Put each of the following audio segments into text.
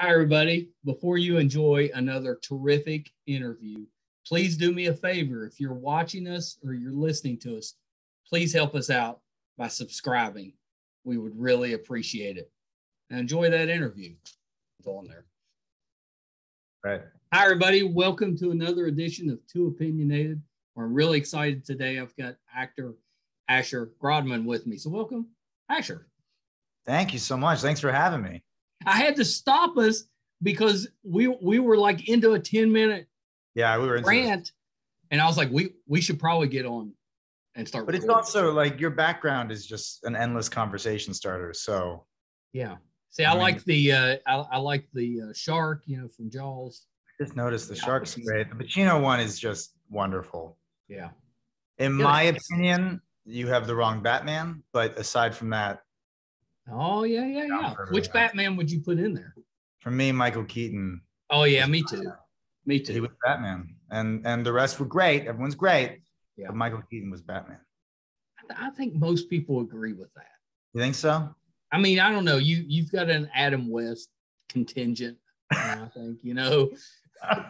Hi, everybody. Before you enjoy another terrific interview, please do me a favor. If you're watching us or you're listening to us, please help us out by subscribing. We would really appreciate it. And enjoy that interview. It's on there. Right. Hi, everybody. Welcome to another edition of Too Opinionated. We're really excited today. I've got actor Asher Grodman with me. So, welcome, Asher. Thank you so much. Thanks for having me. I had to stop us because we we were like into a 10 minute Yeah, we were rant. And I was like, we we should probably get on and start. But it's also like your background is just an endless conversation starter. So yeah. See, I, I mean- like the uh I, I like the uh, shark, you know, from Jaws. I just notice the Yeah. Sharks great. The Pacino one is just wonderful. Yeah. In Yeah. my opinion, you have the wrong Batman. But aside from that, Oh yeah, yeah, Yeah, yeah. Which. Batman would you put in there? for me, Michael Keaton, Oh yeah, me too. Me too. he was Batman, and and the rest were great. Everyone's great. Yeah. But Michael Keaton was Batman. I think most people agree with that. You think so? I mean, I don't know. You you've got an Adam West contingent, I think, you know.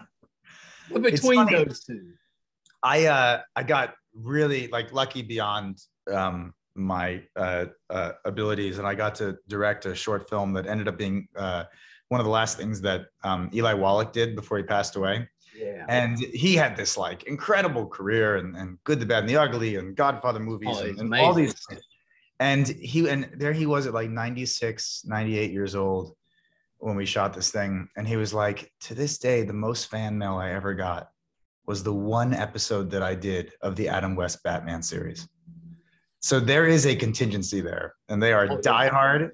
But between those two. I uh I got really like lucky beyond um my uh, uh abilities and I got to direct a short film that ended up being uh one of the last things that um Eli Wallach did before he passed away. Yeah. And he had this like incredible career and, and good, the bad, and the ugly and Godfather movies Oh, and, and all these things. And he and there he was at like 96, 98 years old when we shot this thing. And he was like, to this day, the most fan mail I ever got was the one episode that I did of the Adam West Batman series. So there is a contingency there, and they are Oh, diehard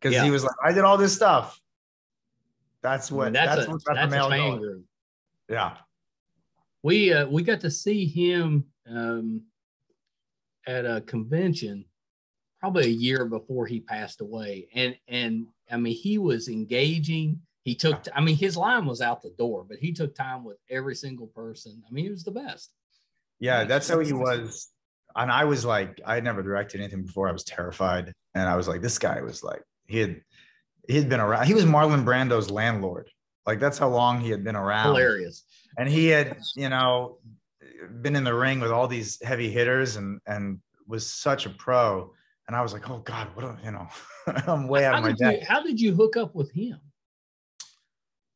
because Yeah. he was like, I did all this stuff. That's what that's, that's, a, what got the that's a mail fan group. Yeah. We uh, we got to see him um, at a convention probably a year before he passed away, and and I mean he was engaging. He took. I mean his line was out the door, but he took time with every single person. I mean he was the best. Yeah, that's how he was. And I was like, I had never directed anything before. I was terrified. And I was like, this guy was like, he had he had been around. He was Marlon Brando's landlord. Like that's how long he had been around. Hilarious. And he had, you know, been in the ring with all these heavy hitters and and was such a pro. And I was like, oh God, what do you know? I'm way out How of my depth. how did you hook up with him?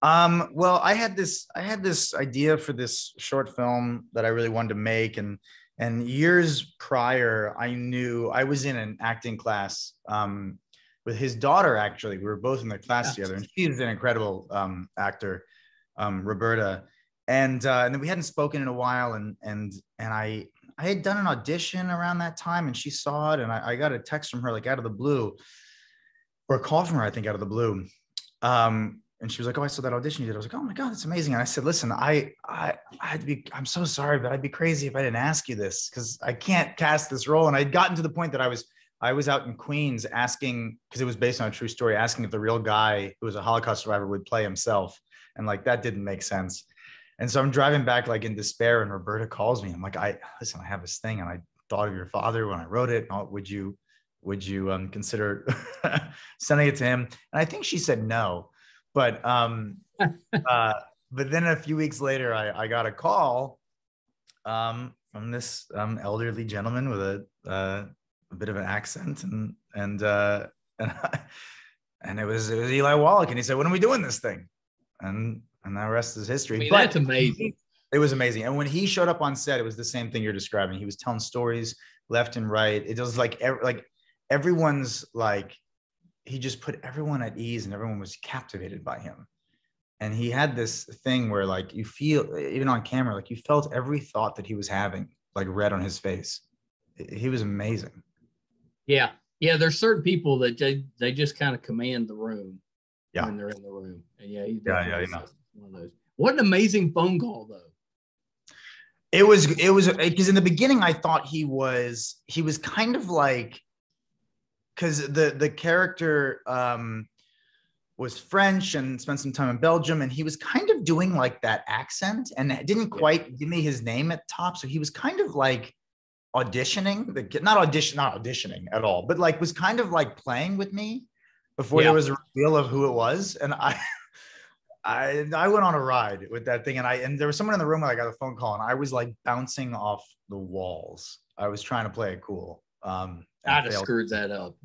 Um, well, I had this I had this idea for this short film that I really wanted to make and and years prior I knew I was in an acting class um with his daughter actually. We were both in the class Yeah. together and she's an incredible um actor, um Roberta. And uh and then we hadn't spoken in a while and and and I I had done an audition around that time and she saw it and I, I got a text from her like out of the blue or a call from her, I think out of the blue. Um, and she was like, "Oh, I saw that audition you did." I was like, "Oh my god, that's amazing!" And I said, "Listen, I, I, I'd be, I'm so sorry, but I'd be crazy if I didn't ask you this because I can't cast this role." And I'd gotten to the point that I was, I was out in Queens asking because it was based on a true story, asking if the real guy who was a Holocaust survivor would play himself, and like that didn't make sense. And so I'm driving back like in despair, and Roberta calls me. I'm like, "I listen, I have this thing, and I thought of your father when I wrote it. Would you, would you um, consider sending it to him?" And I think she said no but um uh but then a few weeks later i i got a call um from this um elderly gentleman with a uh, a bit of an accent and and uh and, and it was it was eli wallach and he said when are we doing this thing? And and the rest is history. I mean But that's amazing. it was amazing. And when he showed up on set it was the same thing you're describing. He was telling stories left and right. It was like ev- like everyone's like he just put everyone at ease and everyone was captivated by him and he had this thing where like you feel even on camera like you felt every thought that he was having like read on his face he was amazing Yeah, yeah. There's certain people that they, they just kind of command the room Yeah. when they're in the room. And yeah, Yeah, yeah, yeah. is one of those. What an amazing phone call though. it was it was because in the beginning i thought he was he was kind of like because the the character um was french and spent some time in belgium and he was kind of doing like that accent and it didn't quite give me his name at top so he was kind of like auditioning the kid- not audition not auditioning at all but like was kind of like playing with me before Yeah. there was a reveal of who it was and i I I went on a ride with that thing, and I and there was someone in the room when I got a phone call, and I was like bouncing off the walls. I was trying to play it cool. Um, I'd have screwed that up.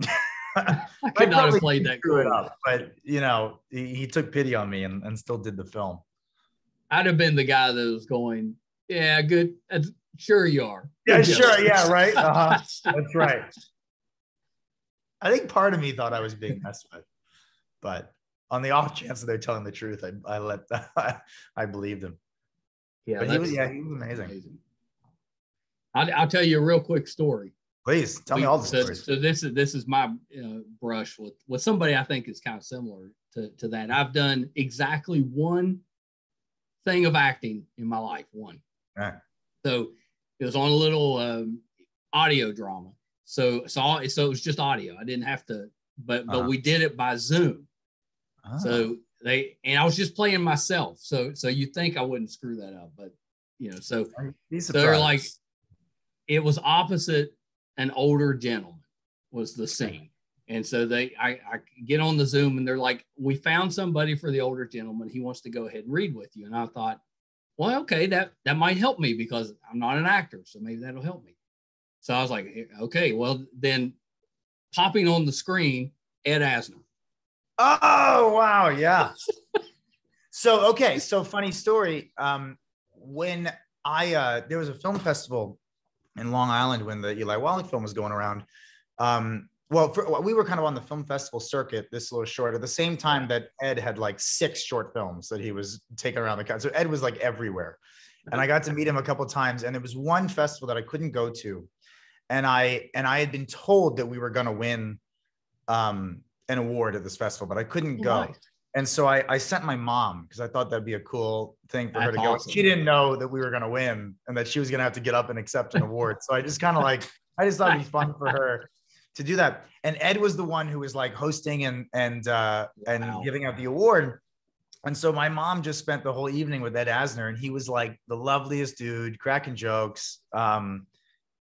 I could not have played that screw cool. up, but you know, he, he took pity on me and, and still did the film. I'd have been the guy that was going, "Yeah, good. That's, sure you are." Yeah, job." sure. Yeah, right. Uh-huh. That's right. I think part of me thought I was being messed with, but on the off chance that they're telling the truth, I, I let I believed him. yeah, But he was, yeah, he was amazing. I'll, I'll tell you a real quick story. Please tell me all the so, stories. So this is this is my uh, brush with with somebody I think is kind of similar to to that. I've done exactly one thing of acting in my life. One. Right. So it was on a little um, audio drama. So so so it was just audio. I didn't have to, but but Uh-huh. we did it by Zoom. Ah, So they and I was just playing myself. So so you think I wouldn't screw that up, but you know so so they're like it was opposite an older gentleman was the scene. And so they I, I get on the zoom and they're like we found somebody for the older gentleman. He wants to go ahead and read with you. And i thought well okay that that might help me because i'm not an actor so maybe that'll help me. So i was like okay well then popping on the screen ed asner. Oh wow, yeah. so okay, so funny story. Um, when I uh, there was a film festival in Long Island when the Eli Wallach film was going around. Um, well, for, we were kind of on the film festival circuit. This little short at the same time that Ed had like six short films that he was taking around the country. So Ed was like everywhere, and I got to meet him a couple times. And there was one festival that I couldn't go to, and I and I had been told that we were going to win um, an award at this festival, but I couldn't go. Nice. And so I, I sent my mom because I thought that'd be a cool thing for her That's to go. awesome. She didn't know that we were going to win and that she was going to have to get up and accept an award. So I just kind of like, I just thought it'd be fun for her to do that. And Ed was the one who was like hosting and and uh, Wow. and giving out the award. And so my mom just spent the whole evening with Ed Asner, and he was like the loveliest dude, cracking jokes. Um,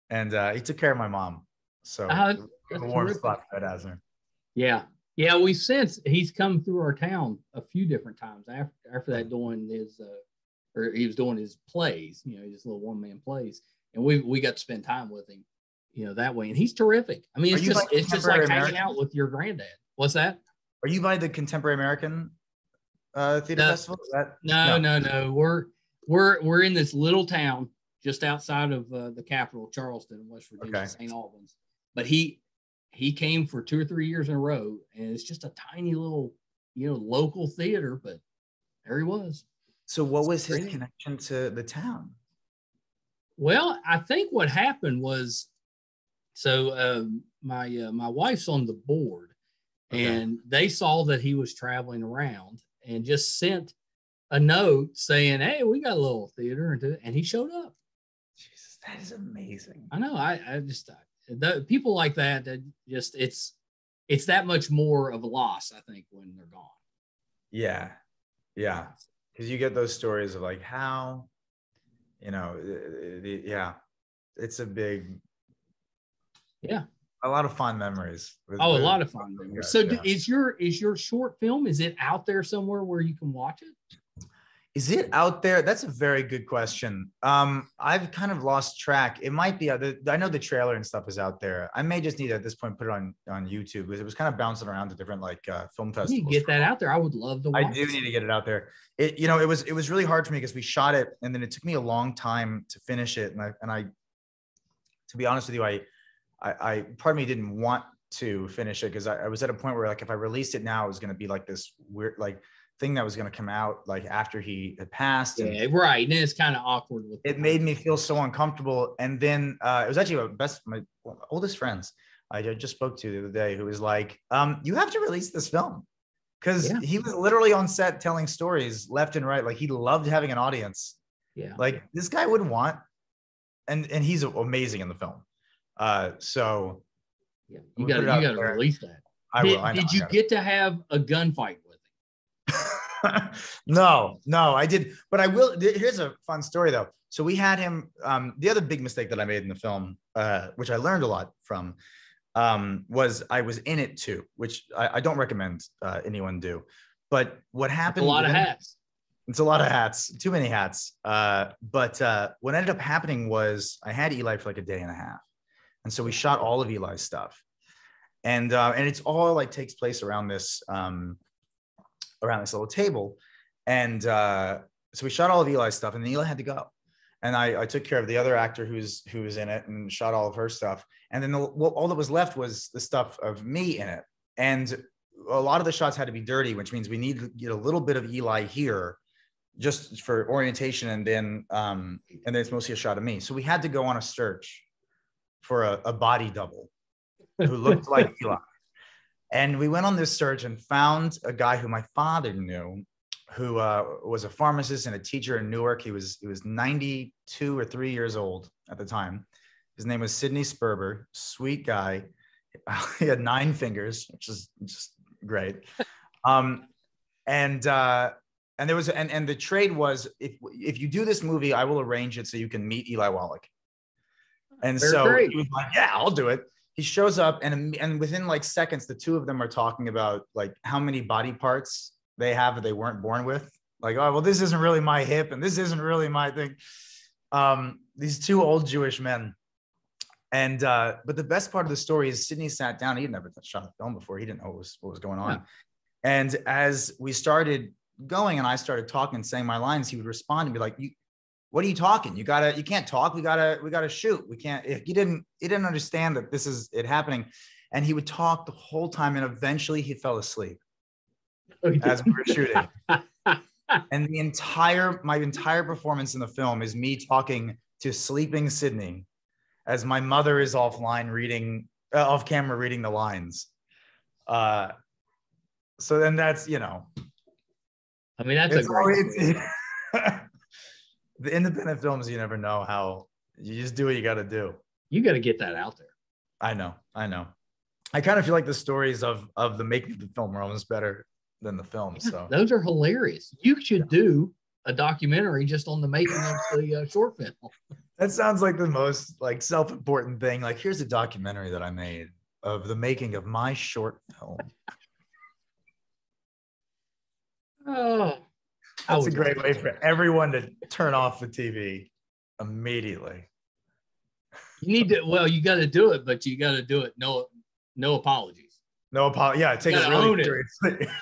and uh, he took care of my mom. So Uh, a warm spot for Ed Asner. Yeah. Yeah, we since he's come through our town a few different times after after that doing his uh or he was doing his plays, you know, his little one man plays. And we we got to spend time with him, you know, that way. And he's terrific. I mean, it's just like it's just like hanging out with your granddad. What's that? Are you by the Contemporary American uh, Theater No. Festival? Is that No, no, no. We're we're we're in this little town just outside of uh, the capital, Charleston, West Virginia, Okay. St. Albans. But he he came for two or three years in a row, and it's just a tiny little, you know, local theater. But there he was. So, what was his connection to the town? Well, I think what happened was, so um, my uh, my wife's on the board, Okay. and they saw that he was traveling around, and just sent a note saying, "Hey, we got a little theater," and, and he showed up. Jesus, that is amazing. I know. I, I just the people like that that just it's it's that much more of a loss. I think when they're gone. Yeah, yeah, because you get those stories of like how, you know, the, the- yeah, it's a big, Yeah. a lot of fond memories. Oh, a lot of fun. Memories. So yeah. is your is your short film? Is it out there somewhere where you can watch it? Is it out there? That's a very good question. Um, I've kind of lost track. It might be. other. I know the trailer and stuff is out there. I may just need to, at this point put it on on YouTube because it was kind of bouncing around to different like uh, film You festivals. to get that out there. I would love to. Watch I do it. need to get it out there. It, you know, it was it was really hard for me because we shot it and then it took me a long time to finish it. And I and I, to be honest with you, I, I, I part of me didn't want to finish it because I, I was at a point where like if I released it now, it was going to be like this weird like thing that was going to come out like after he had passed. And Yeah, right. And it's kind of awkward with. it made me feel so uncomfortable. And then uh, it was actually my best, my oldest friends I just spoke to the other day who was like, um, "You have to release this film." Because Yeah. he was literally on set telling stories left and right. Like he loved having an audience. Yeah. Like this guy would want, and and he's amazing in the film. Uh, so yeah. You gotta, you got to there. release that. I did will. I know, did you gotta- get to have a gunfight with? no, no, I did. But I will. Here's a fun story though. So we had him. Um, the other big mistake that I made in the film, uh, which I learned a lot from, um, was I was in it too, which I, I don't recommend uh, anyone do. but what happened? a lot of hats. It's a lot of hats, too many hats. Uh, but uh, what ended up happening was I had Eli for like a day and a half, and so we shot all of Eli's stuff, and uh, and it's all like takes place around this um, around this little table, and uh, so we shot all of Eli's stuff, and then Eli had to go, and I, I took care of the other actor who's who was in it and shot all of her stuff, and then the, well, all that was left was the stuff of me in it, and a lot of the shots had to be dirty, which means we need to get a little bit of Eli here just for orientation and then um and then it's mostly a shot of me. So we had to go on a search for a, a body double who looked like eli and we went on this search and found a guy who my father knew who uh, was a pharmacist and a teacher in newark he was he was 92 or 3 years old at the time his name was sidney sperber sweet guy he had nine fingers which is just great um and uh and there was and and the trade was if if you do this movie, I will arrange it so you can meet Eli Wallach. And so great. he was like, "Yeah, I'll do it." He shows up, and and within like seconds, the two of them are talking about like how many body parts they have that they weren't born with. Like, oh well, this isn't really my hip, and this isn't really my thing. Um, these two old Jewish men. And uh, but the best part of the story is Sidney sat down. He'd never shot a film before. He didn't know what was what was going on. Yeah. And as we started going and I started talking and saying my lines, he would respond and be like, "You, what are you talking? You gotta, you can't talk. We gotta, we gotta shoot. We can't." If he didn't, he didn't understand that this is it happening, and he would talk the whole time, and eventually he fell asleep as we were shooting. And the entire, my entire performance in the film is me talking to sleeping Sidney, as my mother is offline reading, uh, off camera reading the lines. Uh, so then that's you know I mean, that's a great. always. the independent films you never know how you just do what you got to do. You got to get that out there. i know i know. I kind of feel like the stories of of the making of the film are almost better than the film so. Those are hilarious. You should do a documentary just on the making of the uh, short film. that sounds like the most like self-important thing. Like here's a documentary that i made of the making of my short film. Oh, that's a great way for everyone to turn off the tv immediately You need to. Well, you got to do it, but you got to do it. No, no apologies. no apology yeah take it really seriously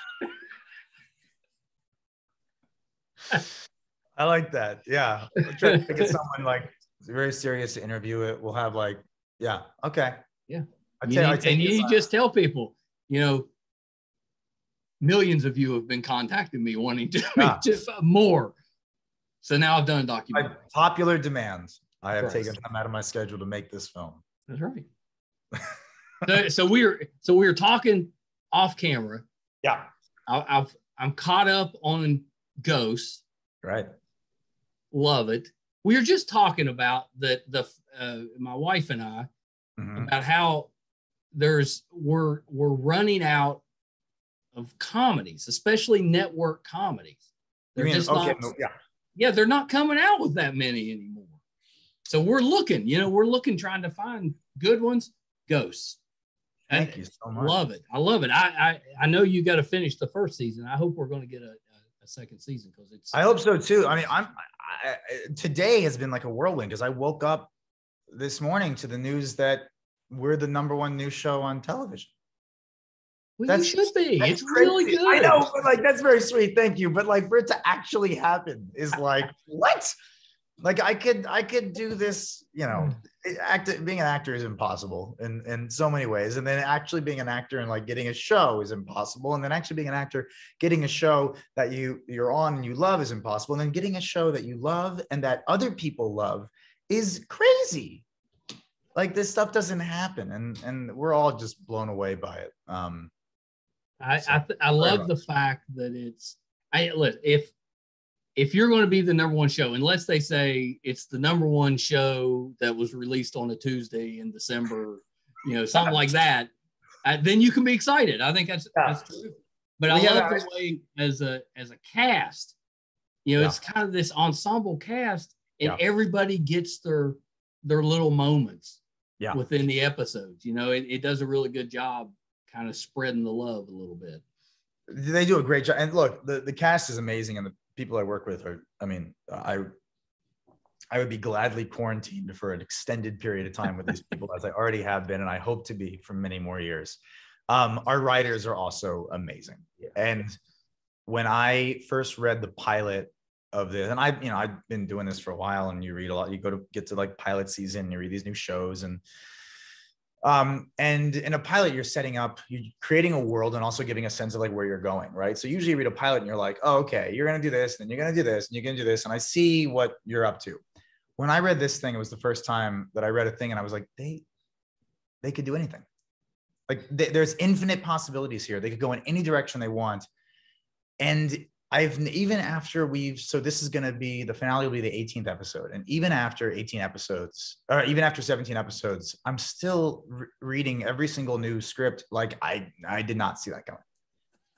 I like that. Yeah. I'll try to think of someone like very serious to interview it. We'll have like, yeah, okay. Yeah. I You tell- I need- take and you just tell people, you know, millions of you have been contacting me wanting to Yeah. just more. So now I've done a By documentary. popular demand. I have Right. taken time out of my schedule to make this film. That's right. so, so we were so we were talking off camera. Yeah. I, I've I'm caught up on Ghosts. Right. Love it. We were just talking about that the uh, my wife and I Mhm. about how there's we're we're running out of comedies, especially network comedies. They're mean, just okay, not, no, yeah. yeah, they're not coming out with that many anymore. So we're looking, you know, we're looking, trying to find good ones. Ghosts. Thank I you so much. Love it. I love it. I I, I know you got to finish the first season. I hope we're going to get a, a, a second season because it's. I hope so too. I mean, I'm I, today has been like a whirlwind because I woke up this morning to the news that we're the number one news show on television. Well, that's- should be. That's It's really good. I know, but like that's very sweet. Thank you. But like for it to actually happen is like what? Like I could I could do this, you know, it- act being an actor is impossible in in so many ways. And then actually being an actor and like getting a show is impossible. And then actually being an actor, getting a show that you you're on and you love is impossible. And then getting a show that you love and that other people love is crazy. Like this stuff doesn't happen. And and we're all just blown away by it. Um I So, I, th- I love the fact that it's I look if if you're going to be the number one show, unless they say it's the number one show that was released on a Tuesday in December, you know, something like that, uh, then you can be excited. I think that's Yeah. that's true. But Well, I yeah, love I- the way as a as a cast, you know, Yeah. it's kind of this ensemble cast, and Yeah. everybody gets their their little moments Yeah. within the episodes. You know, it, it does a really good job kind of spreading the love a little bit. they do a great job. And look, the, the cast is amazing, and the people I work with are. I mean, I I would be gladly quarantined for an extended period of time with these people, as I already have been, and I hope to be for many more years. Um, our writers are also amazing, Yeah. and when I first read the pilot of this, and I, you know, I've been doing this for a while, and you read a lot. You go to get to like pilot season, you read these new shows, and um, and in a pilot, you're setting up, you're creating a world and also giving a sense of like where you're going, right? So usually you read a pilot and you're like, oh, okay, you're gonna do this, and you're gonna do this, and you're gonna do this, and I see what you're up to. When I read this thing, it was the first time that I read a thing, and I was like, they, they could do anything. Like th- there's infinite possibilities here. They could go in any direction they want, and I've even after we've so this is going to be the finale will be the 18th episode, and even after 18 episodes, or even after 17 episodes, I'm still re- reading every single new script. Like I I did not see that coming.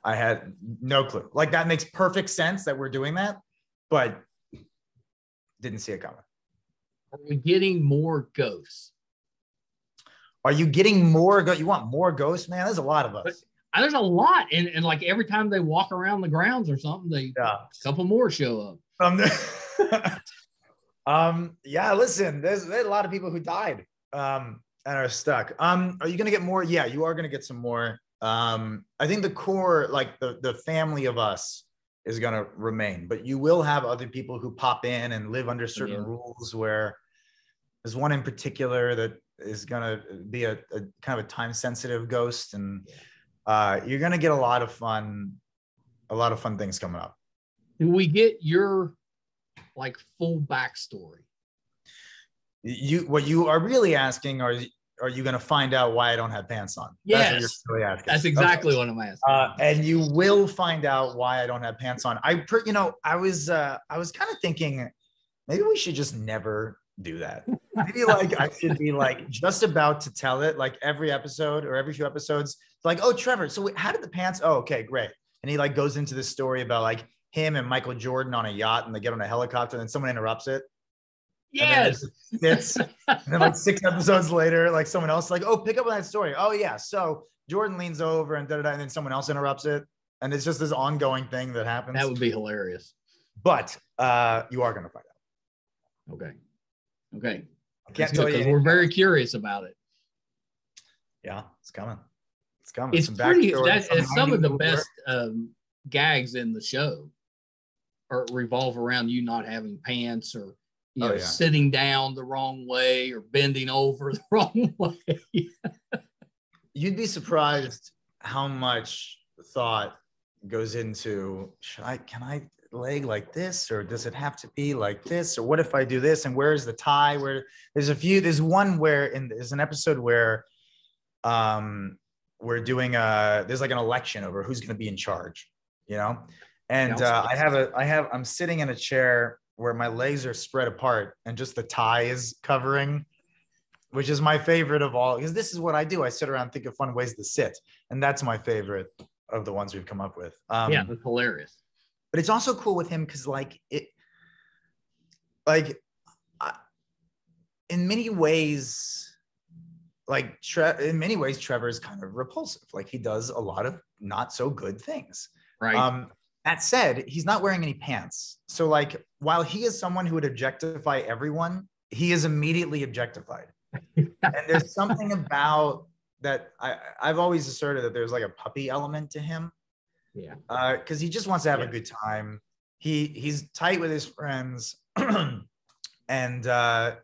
I had no clue. Like that makes perfect sense that we're doing that, but didn't see it coming. Are we getting more ghosts? Are you getting more? Go- you want more ghosts, man? There's a lot of us. There's a lot, and, and like every time they walk around the grounds or something, they Yeah. a couple more show up. Um, um, yeah, listen, there's, there's a lot of people who died um, and are stuck. Um, are you gonna get more? Yeah, you are gonna get some more. Um, I think the core, like the the family of us, is gonna remain, but you will have other people who pop in and live under certain Yeah. rules. Where there's one in particular that is gonna be a, a kind of a time sensitive ghost, and uh, you're gonna get a lot of fun, a lot of fun things coming up. Do we get your like full backstory? you what you are really asking are are you going to find out why I don't have pants on? Yes. That's what you're really asking. That's Okay. exactly what I'm asking. Uh, and you will find out why I don't have pants on. I, you know, I was, uh, I was kind of thinking maybe we should just never do that. Maybe like I should be like just about to tell it, like every episode or every few episodes. Like, oh, Trevor, so how did the pants? Oh, okay, great. And he like goes into this story about like him and Michael Jordan on a yacht, and they get on a helicopter, and then someone interrupts it. And then yes. it's and then like six episodes later, like someone else like, oh, pick up on that story. Oh yeah. So Jordan leans over and da da da, and then someone else interrupts it. And it's just this ongoing thing that happens. That would be hilarious. but uh you are gonna find out. Okay. Okay. I can't tell good, you. 'cause we're very curious about it. Yeah, it's coming. It's coming. It's Some pretty. backstory, That, it's some of the 90s best um, gags in the show, or revolve around you not having pants, or you Oh, know, yeah. sitting down the wrong way, or bending over the wrong way. You'd be surprised how much thought goes into should I can I leg like this or does it have to be like this or what if I do this and where's the tie where there's a few there's one where in there's an episode where um we're doing a there's like an election over who's going to be in charge you know and uh, I have a I have I'm sitting in a chair where my legs are spread apart and just the tie is covering which is my favorite of all because this is what I do. I sit around think of fun ways to sit, and that's my favorite of the ones we've come up with. Um, yeah, that's hilarious. But it's also cool with him because like it, like I, in many ways, like Tre- in many ways, Trevor is kind of repulsive. Like he does a lot of not so good things. Right. Um, that said, he's not wearing any pants. So, like, while he is someone who would objectify everyone, he is immediately objectified. and there's something about that I, I've always asserted that there's like a puppy element to him yeah. because he just wants to have Yeah. a good time. He he's tight with his friends, and uh,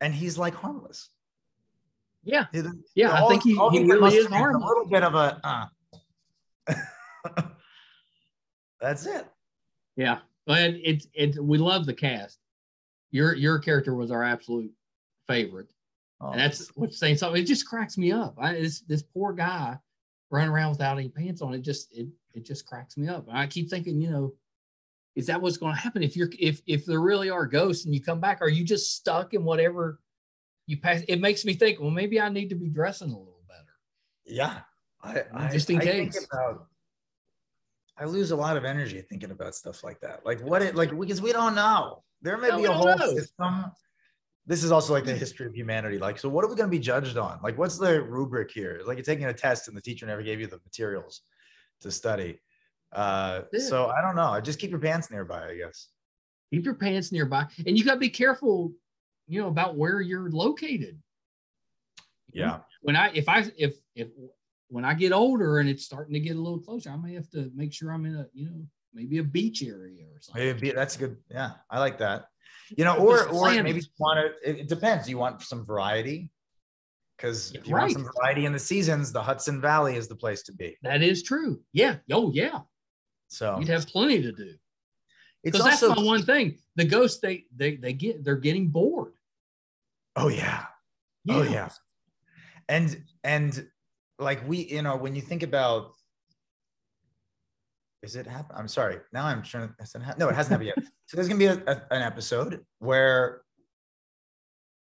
and he's like harmless. Yeah. He- Yeah. I think he, all he really is harmless. A little bit of a. Uh. That's it. Yeah, but it's it's we love the cast. Your your character was our absolute favorite, Oh, and that's what's saying something. It just cracks me up. I, this this poor guy running around without any pants on. It just it it just cracks me up. And I keep thinking, you know, is that what's going to happen if you're if if there really are ghosts and you come back? Are you just stuck in whatever you pass? It makes me think. Well, maybe I need to be dressing a little better. yeah. I, I Just in I case. about- I lose a lot of energy thinking about stuff like that. Like what it like because we don't know. There may No, be a whole know. system. This is also like the history of humanity. Like, so what are we going to be judged on? Like, what's the rubric here? Like, you're taking a test and the teacher never gave you the materials to study. Uh, so I don't know. Just keep your pants nearby, I guess. Keep your pants nearby, and you got to be careful, you know, about where you're located. Yeah. When I if I if if when I get older and it's starting to get a little closer, I may have to make sure I'm in a you know maybe a beach area or something. Maybe that's good. Yeah, I like that. You know, or or maybe you want to. It, it depends. You want some variety because if you right. want some variety in the seasons, the Hudson Valley is the place to be. That is true. Yeah. Oh, yeah. So you'd have plenty to do. Because that's my one thing. The ghosts they they they get they're getting bored. Oh yeah. Oh, yeah. Oh yeah. And and like we, you know, when you think about is it happen? I'm sorry. Now I'm trying to. No, it hasn't happened yet. So there's gonna be a, a, an episode where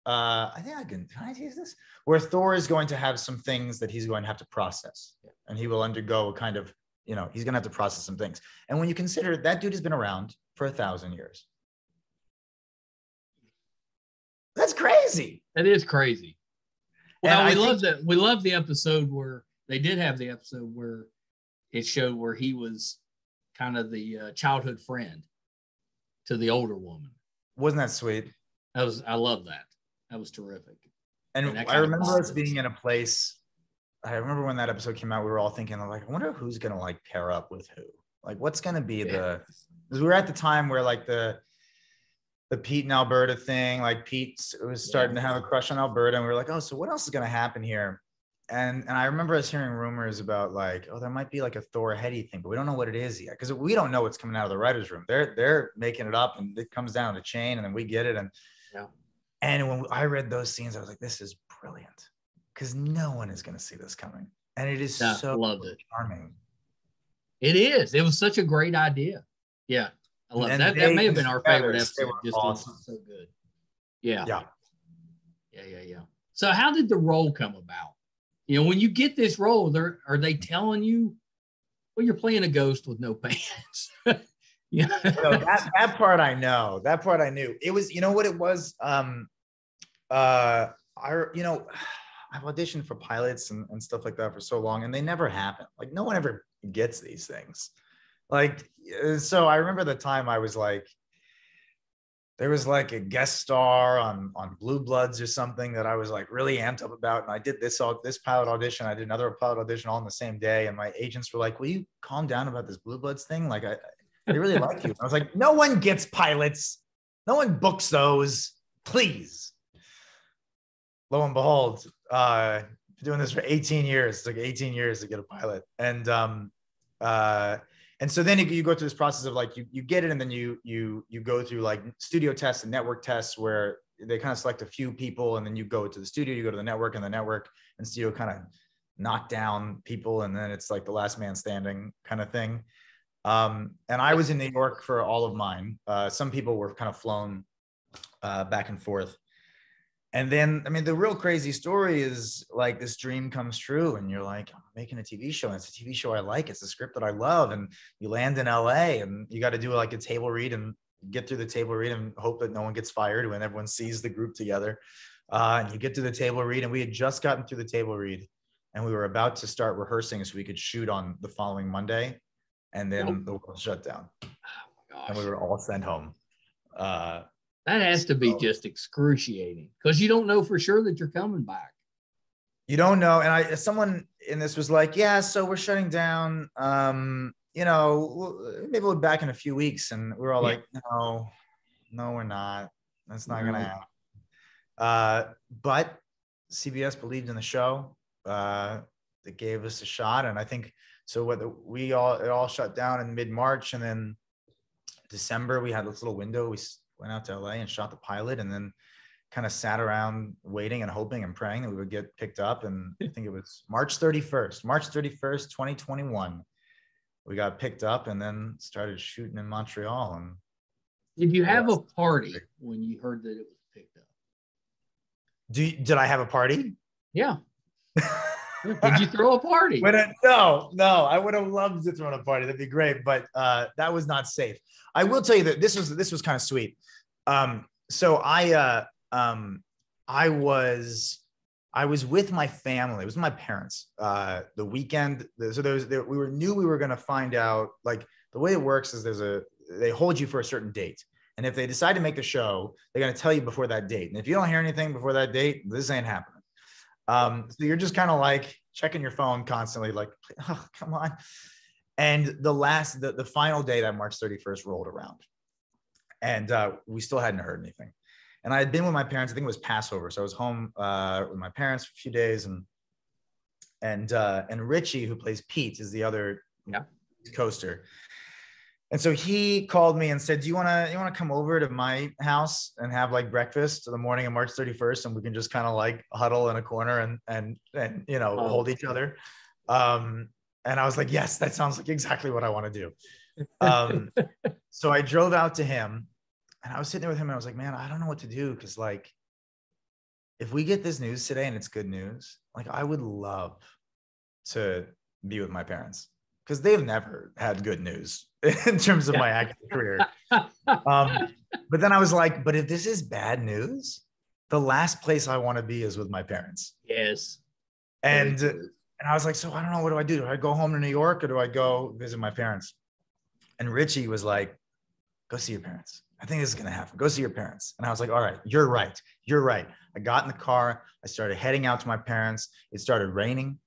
uh, I think I can. Can I use this? Where Thor is going to have some things that he's going to have to process, and he will undergo a kind of, you know, he's going to have to process some things. And when you consider that dude has been around for a thousand years, that's crazy. That is crazy. Well, we love that. We love the episode where they did have the episode where it showed where he was kind of the uh, childhood friend to the older woman. Wasn't that sweet? That was. I love that. That was terrific. And, and I remember us being in a place. I remember when that episode came out, we were all thinking, like, I wonder who's gonna like pair up with who. Like, what's gonna be yeah. the? Because we were at the time where like the the Pete and Alberta thing, like Pete was starting yeah. to have a crush on Alberta, and we were like, oh, so what else is gonna happen here? And and I remember us hearing rumors about like, oh, there might be like a Thor Hetty thing, but we don't know what it is yet because we don't know what's coming out of the writers' room. They're they're making it up, and it comes down the chain, and then we get it, and yeah. And when I read those scenes, I was like, this is brilliant because no one is going to see this coming. And it is yeah, so loved it. charming. It is. It was such a great idea. Yeah. I love that. That may have been our favorite episode. Just awesome. so good. Yeah. Yeah. Yeah. Yeah. Yeah. So, how did the role come about? You know, when you get this role, they're, are they telling you, well, you're playing a ghost with no pants? Yeah. so that, that part I know. That part I knew. It was, you know what it was? Um uh I you know, I've auditioned for pilots and, and stuff like that for so long, and they never happen. Like no one ever gets these things. Like uh, so I remember the time I was like, there was like a guest star on on Blue Bloods or something that I was like really amped up about, and I did this all this pilot audition. I did another pilot audition all in the same day, and my agents were like, "Will you calm down about this Blue Bloods thing? Like I they really like you. I was like, no one gets pilots. No one books those. Please. Lo and behold, uh, doing this for 18 years. It took 18 years to get a pilot. And um, uh, and so then you go through this process of like you you get it and then you you you go through like studio tests and network tests where they kind of select a few people and then you go to the studio, you go to the network and the network and studio kind of knock down people and then it's like the last man standing kind of thing. Um, and I was in New York for all of mine. Uh, some people were kind of flown uh, back and forth. And then, I mean, the real crazy story is like this dream comes true, and you're like, I'm making a TV show, and it's a TV show I like. It's a script that I love, and you land in LA, and you got to do like a table read and get through the table read and hope that no one gets fired when everyone sees the group together. Uh, and you get to the table read, and we had just gotten through the table read, and we were about to start rehearsing so we could shoot on the following Monday and then oh. the world shut down. Oh and we were all sent home. Uh, that has to be just excruciating because you don't know for sure that you're coming back. You don't know. And I, someone in this was like, yeah, so we're shutting down. Um, you know, maybe we'll be back in a few weeks. And we are all yeah. like, no, no, we're not. That's not no. going to happen. Uh, but CBS believed in the show. Uh, that gave us a shot. And I think so what the, we all it all shut down in mid March, and then December we had this little window. We went out to LA and shot the pilot, and then kind of sat around waiting and hoping and praying that we would get picked up. And I think it was March 31st, March 31st, 2021. We got picked up and then started shooting in Montreal. And did you have a party when you heard that it was picked up? Do did I have a party? Yeah. Did you throw a party? I, no, no, I would have loved to throw a party. That'd be great, but uh, that was not safe. I will tell you that this was this was kind of sweet. Um, so I uh, um, I was I was with my family. It was my parents. Uh, the weekend. So there was there, we were knew we were going to find out. Like the way it works is there's a they hold you for a certain date, and if they decide to make the show, they're going to tell you before that date. And if you don't hear anything before that date, this ain't happening. Um, so you're just kind of like checking your phone constantly, like, oh, come on. And the last, the, the final day that March 31st rolled around, and uh, we still hadn't heard anything and I had been with my parents. I think it was Passover, so I was home uh, with my parents for a few days, and and uh, and Richie, who plays Pete, is the other yeah. coaster. And so he called me and said, "Do you want to you want to come over to my house and have like breakfast the morning of March 31st, and we can just kind of like huddle in a corner and and and you know oh. hold each other." Um, and I was like, "Yes, that sounds like exactly what I want to do." Um, so I drove out to him and I was sitting there with him and I was like, man, I don't know what to do. Cause like, if we get this news today and it's good news, like I would love to be with my parents because they've never had good news in terms of my acting career. Um, but then I was like, but if this is bad news, the last place I want to be is with my parents. Yes. And and I was like, so I don't know, what do I do? Do I go home to New York or do I go visit my parents? And Richie was like, go see your parents. I think this is going to happen. Go see your parents. And I was like, all right, you're right. You're right. I got in the car. I started heading out to my parents. It started raining.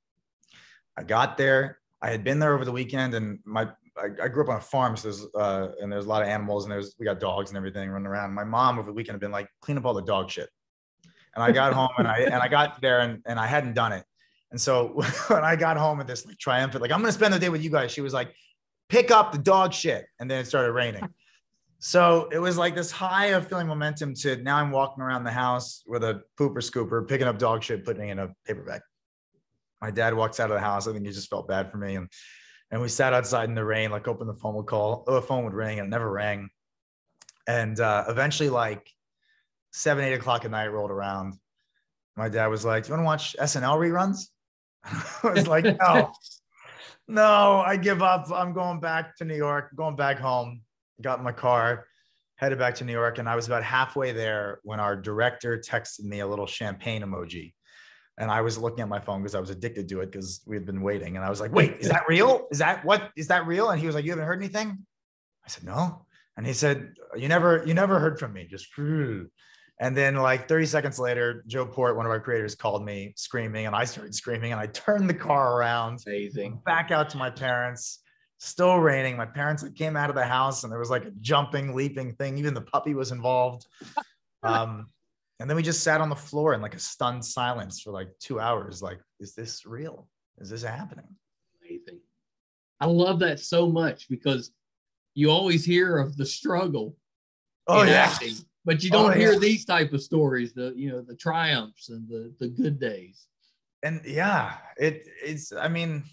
I got there. I had been there over the weekend and my, I, I grew up on a farm. So there's, uh, and there's a lot of animals and there's, we got dogs and everything running around. My mom over the weekend had been like, clean up all the dog shit. And I got home and I, and I got there and, and I hadn't done it. And so when I got home with this like triumphant, like, I'm going to spend the day with you guys. She was like, pick up the dog shit. And then it started raining. So it was like this high of feeling momentum to now I'm walking around the house with a pooper scooper, picking up dog shit, putting it in a paper bag. My dad walks out of the house. I think he just felt bad for me. And and we sat outside in the rain, like open the phone would call, oh, the phone would ring and it never rang. And uh, eventually, like seven, eight o'clock at night rolled around. My dad was like, Do you want to watch SNL reruns? I was like, No, no, I give up. I'm going back to New York, going back home got in my car, headed back to New York, and I was about halfway there when our director texted me a little champagne emoji. And I was looking at my phone because I was addicted to it because we had been waiting. And I was like, wait, is that real? Is that what is that real? And he was like, You haven't heard anything? I said, No. And he said, You never, you never heard from me. Just and then like 30 seconds later, Joe Port, one of our creators, called me screaming, and I started screaming, and I turned the car around, amazing, back out to my parents still raining. My parents came out of the house and there was like a jumping, leaping thing. Even the puppy was involved. Um, and then we just sat on the floor in like a stunned silence for like two hours. Like, is this real? Is this happening? Amazing. I love that so much because you always hear of the struggle. Oh yeah. Acting, but you oh, don't oh, hear yeah. these type of stories, the you know, the triumphs and the the good days. And yeah, it it's I mean,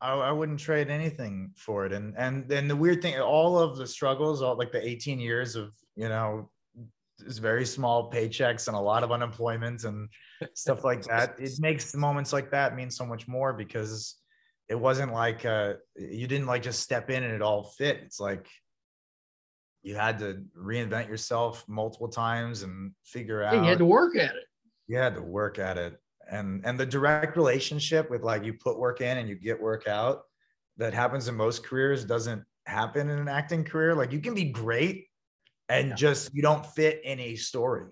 I, I wouldn't trade anything for it. And and then the weird thing, all of the struggles, all like the 18 years of you know, is very small paychecks and a lot of unemployment and stuff like that. It makes moments like that mean so much more because it wasn't like uh, you didn't like just step in and it all fit. It's like you had to reinvent yourself multiple times and figure out. you had to work at it. You had to work at it and and the direct relationship with like you put work in and you get work out that happens in most careers doesn't happen in an acting career like you can be great and yeah. just you don't fit in a story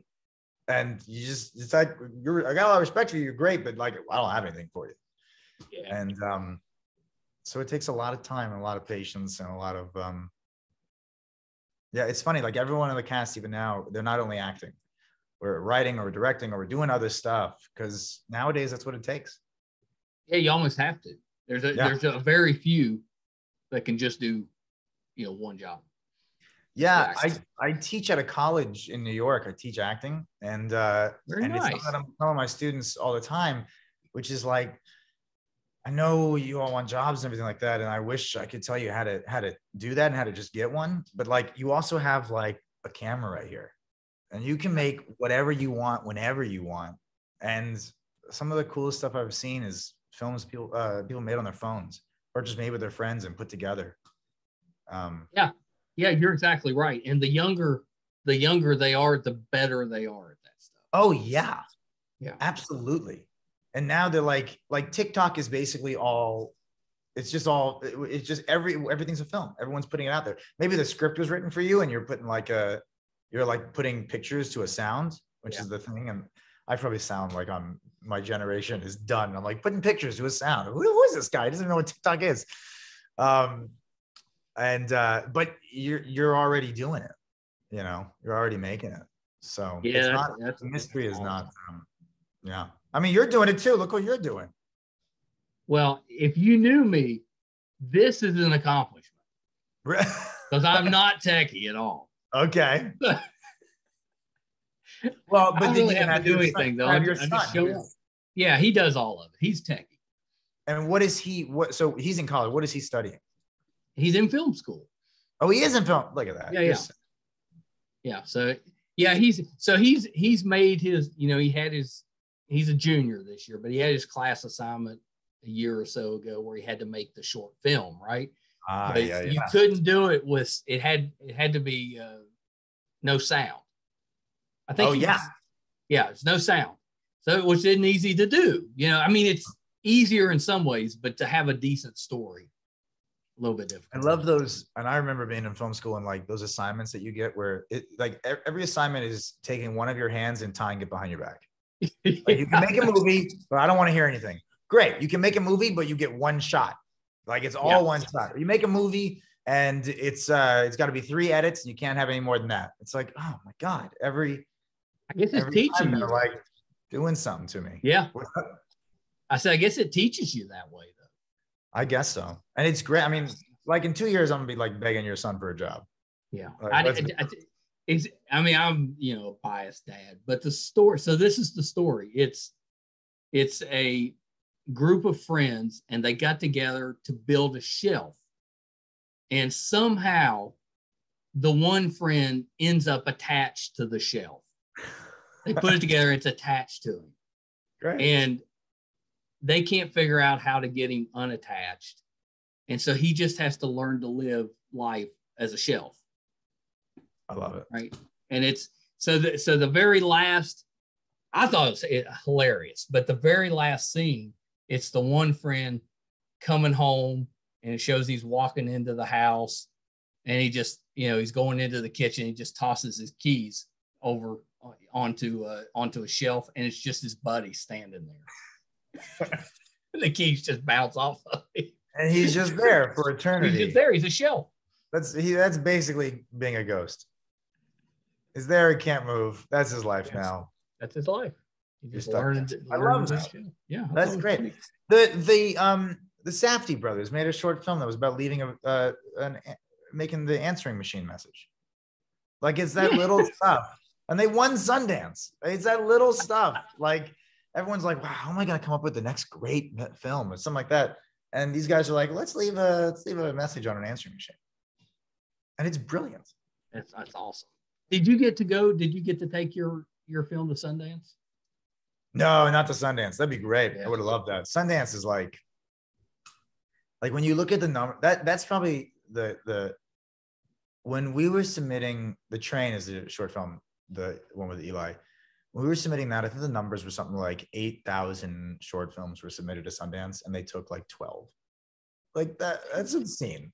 and you just it's like you're i got a lot of respect for you you're great but like i don't have anything for you yeah. and um so it takes a lot of time and a lot of patience and a lot of um yeah it's funny like everyone in the cast even now they're not only acting we're writing or directing or we're doing other stuff because nowadays that's what it takes. Yeah, you almost have to. There's a yeah. there's a very few that can just do, you know, one job. Yeah, I, I teach at a college in New York. I teach acting, and uh, Very and nice. it's something I'm telling my students all the time, which is like, I know you all want jobs and everything like that, and I wish I could tell you how to how to do that and how to just get one. But like, you also have like a camera right here, and you can make whatever you want whenever you want. And some of the coolest stuff I've seen is films people uh, people made on their phones or just made with their friends and put together. Um, yeah, yeah, you're exactly right. And the younger the younger they are, the better they are at that stuff. Oh yeah, Yeah. absolutely. And now they're like, like TikTok is basically all. It's just all. It's just every everything's a film. Everyone's putting it out there. Maybe the script was written for you, and you're putting like a, you're like putting pictures to a sound, which Yeah. is the thing. And I probably sound like I'm my generation is done. I'm like putting pictures to a sound. Who, who is this guy? He doesn't know what TikTok is. Um, and uh, but you're you're already doing it. You know, you're already making it. So Yeah, it's not that's the mystery is not. Um, yeah, I mean, you're doing it too. Look what you're doing. Well, if you knew me, this is an accomplishment because I'm not techie at all. okay. Well, I but did really you have to do your son- anything though. have I, your I just son, show who up. is- Yeah, he does all of it. He's techie. And what is he? What? So he's in college. What is he studying? He's in film school. Oh, he is in film. Look at that. Yeah, yeah. Yeah. So yeah, he's so he's he's made his, you know, he had his he's a junior this year, but he had his class assignment a year or so ago where he had to make the short film, right? Ah, but yeah, you yeah. couldn't do it with it had it had to be uh, no sound. I think Oh, yeah. was- yeah, it's no sound. So which isn't easy to do. You know, I mean it's easier in some ways, but to have a decent story, a little bit difficult. I love those, and I remember being in film school and like those assignments that you get where it like every assignment is taking one of your hands and tying it behind your back. Like you can make a movie, but I don't want to hear anything. Great, you can make a movie, but you get one shot. Like it's all Yeah. one shot. You make a movie and it's uh it's got to be three edits, and you can't have any more than that. It's like, oh my god, every I guess it's teaching time you. they're like doing something to me. yeah. I said, I guess it teaches you that way though. I guess so, and it's great. I mean, like in two years, I'm gonna be like begging your son for a job. Yeah. Like, I, I, it's, I mean, I'm, you know, a biased dad, but the story, so this is the story. It's, it's a group of friends and they got together to build a shelf. And somehow the one friend ends up attached to the shelf. They put it together, it's attached to him. Great. And they can't figure out how to get him unattached. And so he just has to learn to live life as a shelf I love it. right? And it's so the so the very last, I thought it was hilarious, but the very last scene, it's the one friend coming home, and it shows he's walking into the house, and he just you know he's going into the kitchen, he just tosses his keys over onto uh, onto a shelf, and it's just his buddy standing there. the keys just bounce off of him. And he's just there for eternity. He's just there. He's a shelf. That's he. That's basically being a ghost. He's there. He can't move. That's his life Yes. now. That's his life. He just learning. I love that. Yeah, That's thought it was great. funny. The the um the Safdie brothers made a short film that was about leaving a uh, an making the answering machine message. Like it's that little stuff, and they won Sundance. It's that little stuff. Like everyone's like, wow, how am I gonna come up with the next great film or something like that? And these guys are like, let's leave a let's leave a message on an answering machine, and it's brilliant. That's that's awesome. Did you get to go? Did you get to take your your film to Sundance? No, not the Sundance. That'd be great. Yeah. I would have loved that. Sundance is like, like when you look at the number, that that's probably the the when we were submitting the train as a short film, the one with Eli. When we were submitting that, I think the numbers were something like eight thousand short films were submitted to Sundance, and they took like twelve. Like that, that's insane.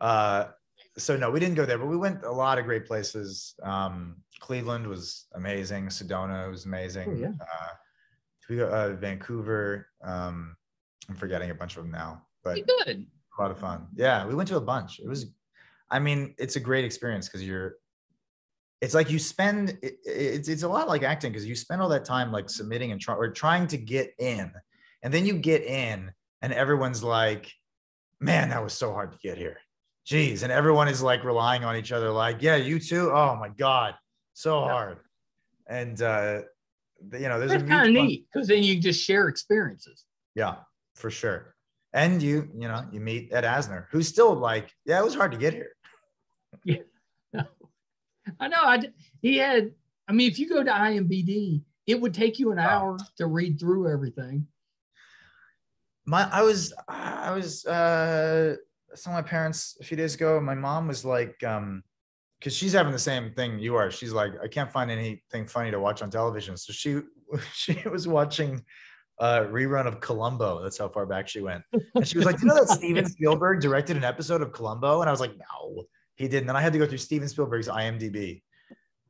Uh, so no, we didn't go there, but we went a lot of great places. Um, Cleveland was amazing. Sedona was amazing. Oh, yeah. Uh, we go uh, Vancouver. Um, I'm forgetting a bunch of them now, but You good? a lot of fun. Yeah, we went to a bunch. It was, I mean, it's a great experience because you're. It's like you spend. It, it's it's a lot like acting because you spend all that time like submitting and try, or trying to get in, and then you get in, and everyone's like, "Man, that was so hard to get here." Jeez, and everyone is like relying on each other. Like, yeah, you too. Oh my god, so Yeah. hard. And uh, you know, there's a kind of neat because then you just share experiences. yeah, for sure. And you, you know, you meet Ed Asner, who's still like, yeah, it was hard to get here. I know. I he had. I mean, if you go to IMBD, it would take you an hour to read through everything. My, I was, I was, uh, some of my parents a few days ago. My mom was like, um, because she's having the same thing you are. She's like, I can't find anything funny to watch on television. So she she was watching a rerun of Columbo. That's how far back she went. And she was like, "You know that Steven Spielberg directed an episode of Columbo?" And I was like, "No, he didn't." And I had to go through Steven Spielberg's IMDb,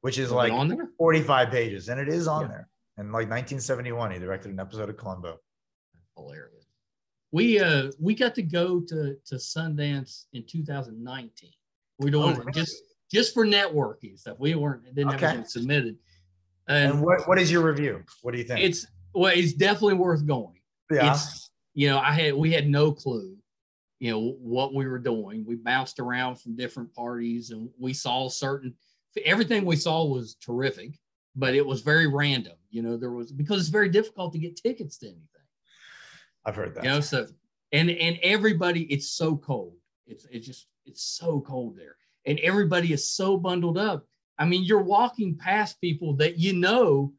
which is like 45 pages, and it is on Yeah. there. And like 1971, he directed an episode of Columbo. Hilarious. We uh we got to go to to Sundance in 2019. We're doing Oh, just just for networking stuff. We weren't didn't have Okay. anything submitted. And And, what, what is your review? What do you think? it's well, it's definitely worth going. yeah. It's you know, I had we had no clue, you know, what we were doing. We bounced around from different parties and we saw certain everything we saw was terrific, but it was very random. You know, there was because it's very difficult to get tickets to anything. I've heard that. You know, so and and everybody, it's so cold. It's it's just it's so cold there, and everybody is so bundled up. I mean, you're walking past people that you know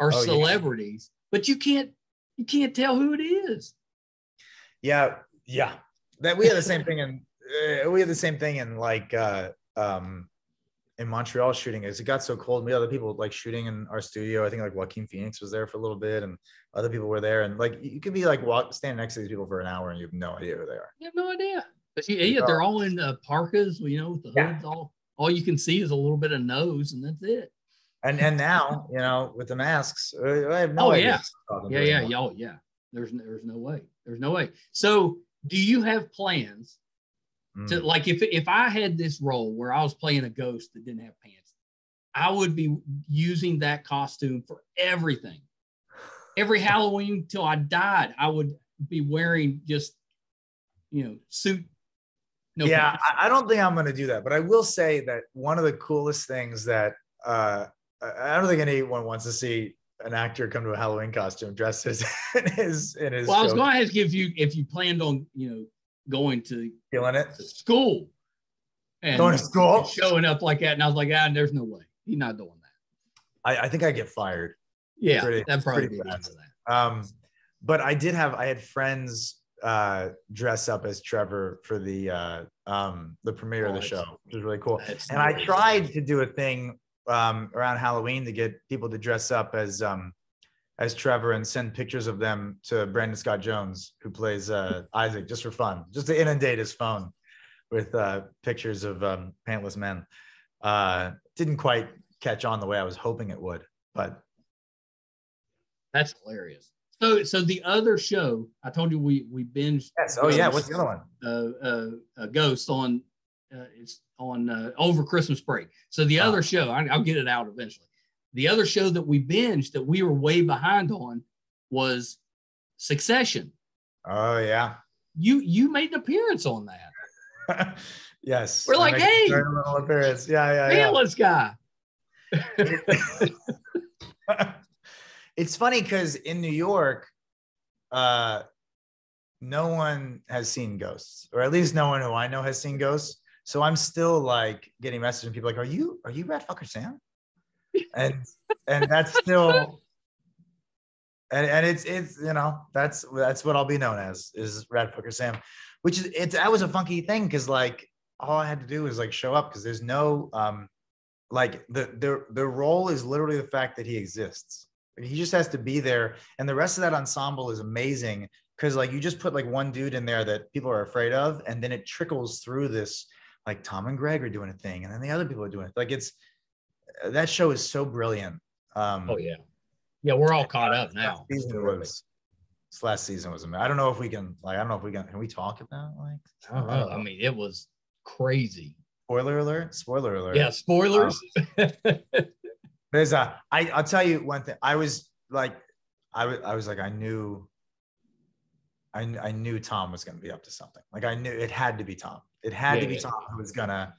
are Oh, yeah. celebrities, but you can't you can't tell who it is. Yeah, yeah. That we had the same thing in uh, we had the same thing in like uh um in Montreal shooting as it got so cold. We had other people like shooting in our studio. I think like Joaquin Phoenix was there for a little bit and other people were there. And like you could be like walk standing next to these people for an hour and you have no idea who they are. You have no idea. But yeah, yeah they're all in uh, parkas, you know, with the Yeah. hoods. All all you can see is a little bit of nose, and that's it. And and now, you know, with the masks, uh, I have no Oh, idea. yeah. who I'm talking Yeah, yeah, y'all, yeah. There's there's no way. There's no way. So, do you have plans Mm. to like if if I had this role where I was playing a ghost that didn't have pants, I would be using that costume for everything. Every Halloween till I died, I would be wearing just you know suit. No yeah, pants. I, don't think I'm going to do that, but I will say that one of the coolest things that uh, I don't think anyone wants to see an actor come to a Halloween costume dressed as in his in his. Well, I was going to ask if you if you planned on you know going to, feeling it. to school and Going to school? showing up like that, and I was like, ah, there's no way he's not doing that. I, I think I get fired. Yeah, Pretty- that probably pretty be bad. that. Um, but I did have I had friends uh, dress up as Trevor for the uh, um, the premiere of the Oh, show, which was really cool. And I tried to do a thing um, around Halloween to get people to dress up as um, as Trevor and send pictures of them to Brandon Scott Jones, who plays uh, Isaac, just for fun, just to inundate his phone with uh, pictures of um, pantless men. Uh, didn't quite catch on the way I was hoping it would, but That's hilarious. So, so the other show I told you we we binged. yes. Oh yeah, what's the other one? Uh, uh, uh, Ghost on. Uh, it's on uh, over Christmas break. So the Ah. other show, I, I'll get it out eventually. The other show that we binged that we were way behind on was Succession. Oh yeah. You you made an appearance on that. yes. We're I like, hey! a very little appearance. Yeah, yeah, yeah. Guy. it's funny because in New York, uh, no one has seen ghosts, or at least no one who I know has seen ghosts. So I'm still like getting messages from people like, "Are you are you Rat Fucker Sam?" And and that's still. And, and it's it's you know that's that's what I'll be known as is Rat Fucker Sam, which is it's that was a funky thing because like all I had to do was like show up because there's no um like the the the role is literally the fact that he exists. He just has to be there, and the rest of that ensemble is amazing because like you just put like one dude in there that people are afraid of, and then it trickles through this like Tom and Greg are doing a thing, and then the other people are doing it. Like it's that show is so brilliant. Um, Oh yeah, yeah. We're all caught up now. last season was this last season was amazing. I don't know if we can like I don't know if we can can we talk about like I don't know. I mean, it was crazy. spoiler alert spoiler alert Yeah. Spoilers. There's a I I'll tell you one thing. I was like I was I was like I knew I, I knew Tom was going to be up to something. Like I knew it had to be Tom. It had to be yeah. Tom who was going to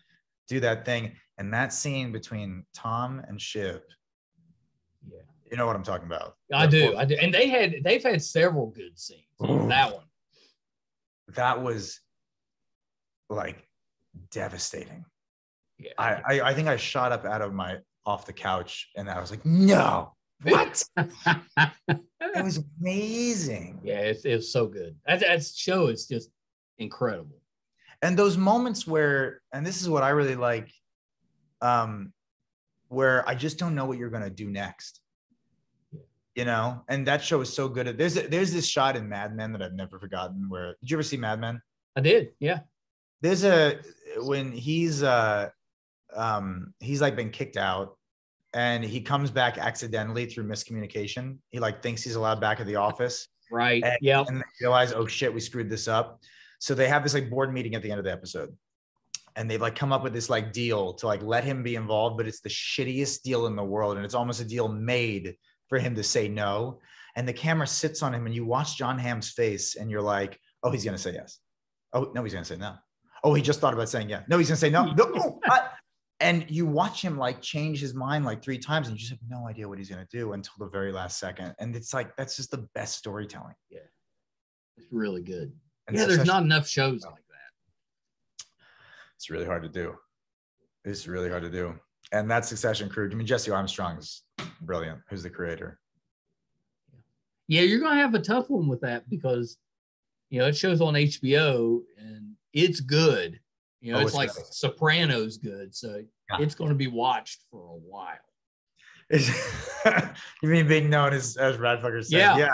do that thing. And that scene between Tom and Shiv, yeah. you know what I'm talking about. I do. I do. And they had they've had several good scenes. Ooh. that one. That was like devastating. Yeah. I, I I think I shot up out of my off the couch and I was like, no, what? it was amazing. yeah, it's it's so good. That that show is just incredible. And those moments where and this is what i really like um where i just don't know what you're going to do next you know, and that show is so good. At, there's there's this shot in Mad Men that I've never forgotten. Where did you ever see Mad Men? I did. Yeah. There's a when he's uh um he's like been kicked out and he comes back accidentally through miscommunication. He like thinks he's allowed back at the office. Right. Yeah. And they realize, oh shit, we screwed this up. So they have this like board meeting at the end of the episode. And they've like come up with this like deal to like let him be involved, but it's the shittiest deal in the world. And it's almost a deal made for him to say no. And the camera sits on him and you watch John Hamm's face and you're like, oh, he's gonna say yes. Oh, no, he's gonna say no. Oh, he just thought about saying yeah. No, he's gonna say no. no. and you watch him like change his mind like three times and you just have no idea what he's gonna do until the very last second. And it's like that's just the best storytelling. Yeah. It's really good. And yeah, there's not enough shows oh. like that. It's really hard to do. It's really hard to do. And that Succession crew, I mean, Jesse Armstrong is brilliant. Who's the creator? Yeah, you're gonna have a tough one with that because you know it shows on HBO and it's good. You know, oh, it's, it's, like good. Sopranos good, so yeah. it's going to be watched for a while. you mean being known as as Rat Fucker Sam? Yeah, yeah,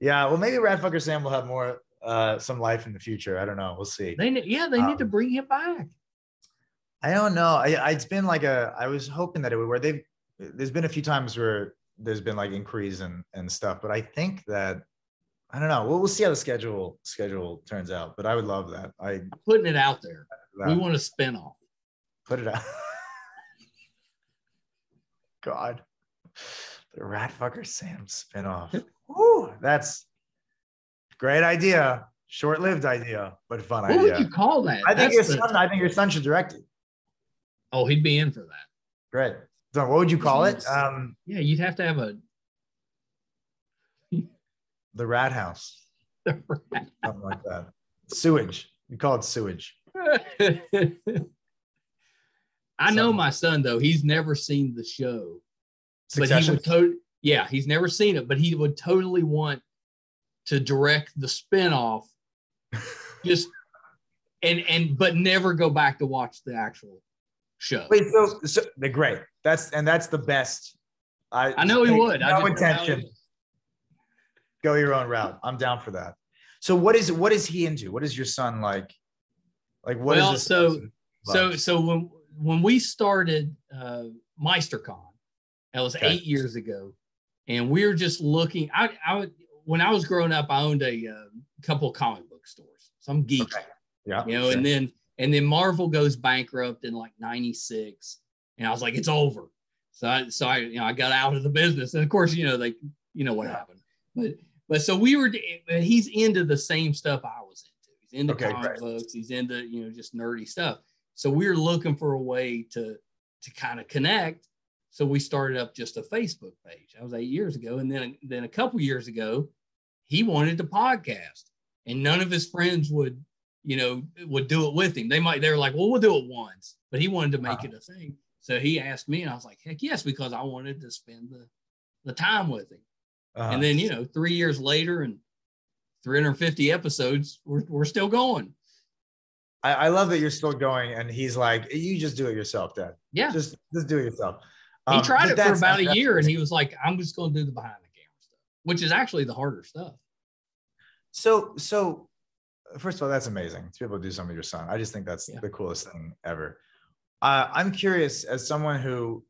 yeah. Well, maybe Rat Fucker Sam will have more uh some life in the future. I don't know. We'll see. They yeah, they um, need to um, bring him back. I don't know. I, I, it's been like a. I was hoping that it would. Where they've. There's been a few times where there's been like inquiries and and stuff, but I think that I don't know. We'll, we'll see how the schedule schedule turns out. But I would love that. I putting it out there. That. We want a spinoff. Put it out. God, the Rat Fucker Sam spinoff. Woo, that's great idea. Short-lived idea, but fun what idea. What would you call that? I think that's your the... son. I think your son should direct it. Oh, he'd be in for that. Great. So, what would you call it? Um, yeah, you'd have to have a the rat house. The rat. Something like that. Sewage. You call it sewage. I know my son though. He's never seen the show. Succession? But he would to- yeah, he's never seen it, but he would totally want to direct the spinoff. just and and but never go back to watch the actual show. Wait, so, so great. That's and that's the best. I I know he would. No intention. Go your own route. I'm down for that. So what is what is he into? What is your son like? Like what well, is so so so when when we started uh Meisterkhan, that was okay. eight years ago, and we were just looking. I I would when I was growing up, I owned a uh, couple comic book stores. So I'm geek. Okay. Yeah. You know, sure. and then and then Marvel goes bankrupt in like 96. And I was like, it's over. So I, so I, you know, I got out of the business. And of course, you know, like, you know what yeah. happened. But, but so we were, he's into the same stuff I was into. He's into okay, comic great. books. He's into, you know, just nerdy stuff. So we were looking for a way to, to kind of connect. So we started up just a Facebook page. That was eight years ago. And then, then a couple years ago, he wanted to podcast and none of his friends would you know, would do it with him. They might, they were like, well, we'll do it once, but he wanted to make uh-huh. it a thing. So he asked me, and I was like, heck yes, because I wanted to spend the, the time with him. Uh-huh. And then, you know, three years later and 350 episodes, we're, we're still going. I, I love that you're still going. And he's like, you just do it yourself, Dad. Yeah. Just, just do it yourself. Um, he tried it for about a year and he was like, I'm just going to do the behind the camera stuff, which is actually the harder stuff. So, so first of all, that's amazing to be able to do something with your son. I just think that's yeah. the coolest thing ever. Uh, I'm curious as someone who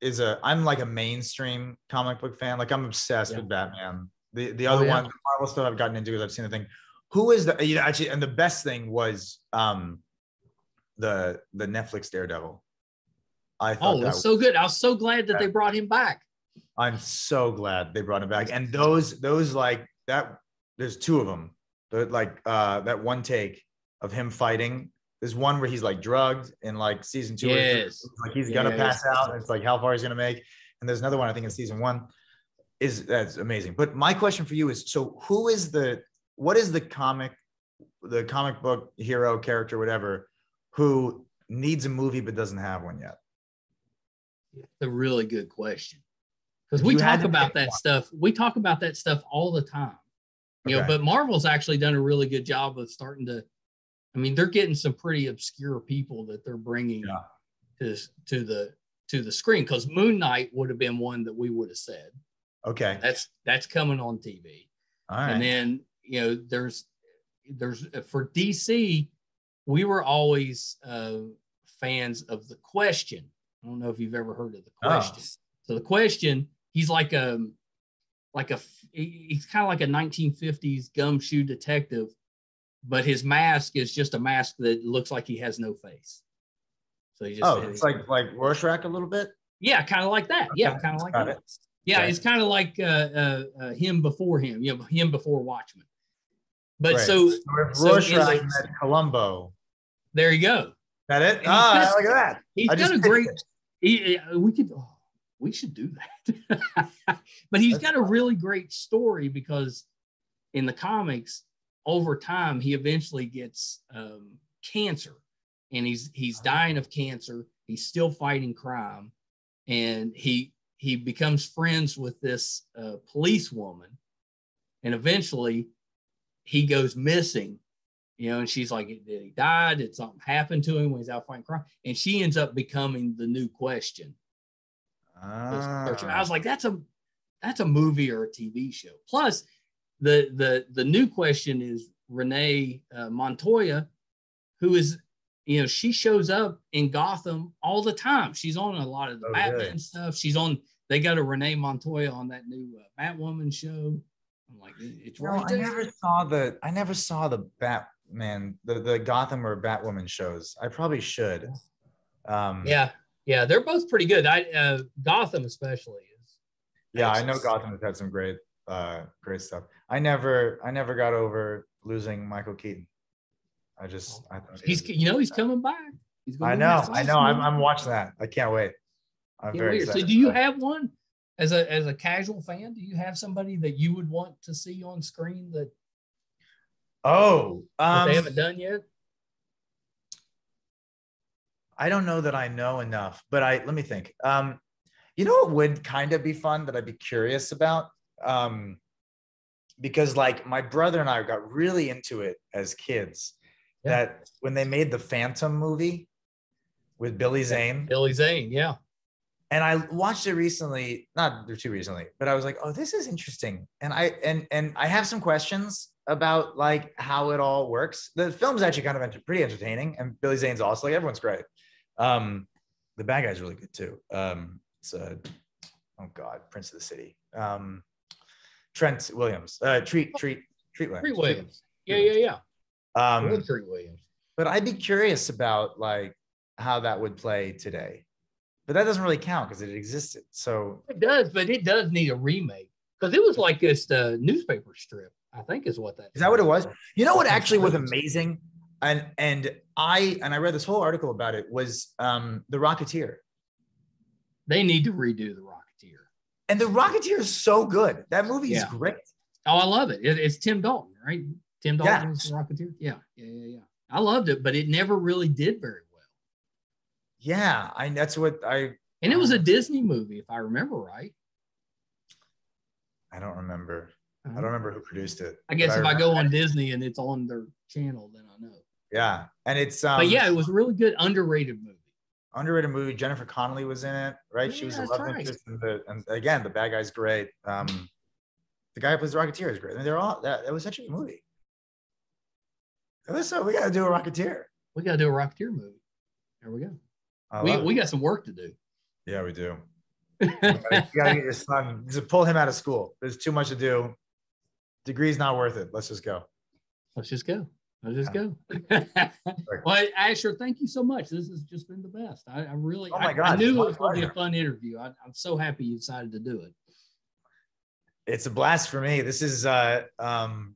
is a, I'm like a mainstream comic book fan. Like I'm obsessed yeah. with Batman. The the oh, other oh, yeah. one, the Marvel stuff I've gotten into is I've seen the thing. Who is the you know actually? And the best thing was um the the Netflix Daredevil. I thought oh, that was so good. I was so glad that they brought him back. I'm so glad they brought him back. And those those like that. There's two of them the like uh that one take of him fighting. There's one where he's like drugged in like season two. Yes. Like he's gonna pass out. it's like how far he's gonna make. And there's another one I think in season one. Is that's amazing. But my question for you is: so who is the what is the comic, the comic book hero character, whatever, who needs a movie but doesn't have one yet? It's a really good question because we talk about that one. stuff. We talk about that stuff all the time. You okay. know, but Marvel's actually done a really good job of starting to. I mean, they're getting some pretty obscure people that they're bringing yeah. to to the to the screen because Moon Knight would have been one that we would have said. Okay. That's that's coming on TV. All right. And then you know, there's there's for DC, we were always uh, fans of the question. I don't know if you've ever heard of the Oh. question. So the question, he's like a like a he's kind of like a 1950s gumshoe detective, but his mask is just a mask that looks like he has no face. So he just oh, it's like like Rorschach a little bit. yeah, kind of like that. Yeah, kind of like got that. it. Yeah, Okay. it's kind of like uh, uh, uh, him before him, you know, him before Watchmen. But Right. so So if Rorschach the- met Columbo. there you go. That it? Ah, just- look at that. He's I just a great. it. He, we could. Oh, we should do that. but he's That's got a really great story because in the comics, over time, he eventually gets um, cancer, and he's he's dying of cancer. He's still fighting crime, and he he becomes friends with this uh, police woman, and eventually, he goes missing you know, and she's like, did he die? Did something happen to him when he's out fighting crime? And she ends up becoming the new question. Ah. I was like, that's a that's a movie or a TV show. Plus, the the the new question is Renee uh, Montoya, who is you know she shows up in Gotham all the time. She's on a lot of the Oh, Batman really? stuff. She's on. They got a Renee Montoya on that new uh, Batwoman show. I'm like, it's No, right I never saw the I never saw the Batman, the, the Gotham or Batwoman shows. I probably should. Um Yeah, yeah, they're both pretty good. I uh, Gotham especially is. yeah, I know Gotham has had some great uh great stuff. I never I never got over losing Michael Keaton. I just I thought He's was- you know he's coming back. He's gonna I know, next I know. I'm. I'm watching that. I can't wait. I'm Yeah, very weird. So excited. do you have one as a as a casual fan? Do you have somebody that you would want to see on screen that, Oh, um, they haven't done yet? I don't know that I know enough, but I let me think. Um, you know what would kind of be fun that I'd be curious about? Um, because like my brother and I got really into it as kids. Yeah. That when they made the Phantom movie with Billy Zane, Billy Zane, yeah. and I watched it recently, not too recently, but I was like, oh, this is interesting. And I and and I have some questions about like how it all works. The film's actually kind of enter- pretty entertaining, and Billy Zane's also like everyone's great. Um, the bad guy's really good too. Um, it's uh, oh god, Prince of the City. Um, Trent Williams. Uh, treat treat treat Williams. Treat Williams. Yeah, yeah, yeah. Um, Treat Williams. but I'd be curious about like how that would play today. But that doesn't really count because it existed. So It does, but it does need a remake because it was like this uh, newspaper strip. I think is what that Is that what it was? You know what actually was amazing? And and I and I read this whole article about it was um the Rocketeer. They need to redo the Rocketeer. And the Rocketeer is so good. That movie is Yeah. great. Oh, I love it. it. It's Tim Dalton, right? Tim Yeah. Dalton was the Rocketeer. Yeah, yeah, yeah, yeah. I loved it, but it never really did very well. Yeah, I that's what I And it was a Disney movie, if I remember right. I don't remember. I don't remember who produced it. I guess if I remember- go on Disney and it's on their channel, then I know. Yeah. And it's um But yeah, it was a really good, underrated movie. underrated movie. Jennifer Connelly was in it, right? she was Yeah, that's love right. interest and the and again the bad guy's great. Um the guy who plays the Rocketeer is great. I mean, they're all that, that was such a good movie. Listen, we gotta do a Rocketeer. We got to do a Rocketeer movie. There we go. I We, we got some work to do. Yeah, we do. You gotta, you gotta get your son, just pull him out of school. There's too much to do. Degree's not worth it. Let's just go. Let's just go. Let's just go. well, Asher, thank you so much. This has just been the best. I, I really, Oh my I, I God, knew it was going to be a fun interview. I, I'm so happy you decided to do it. It's a blast for me. This is, uh, um,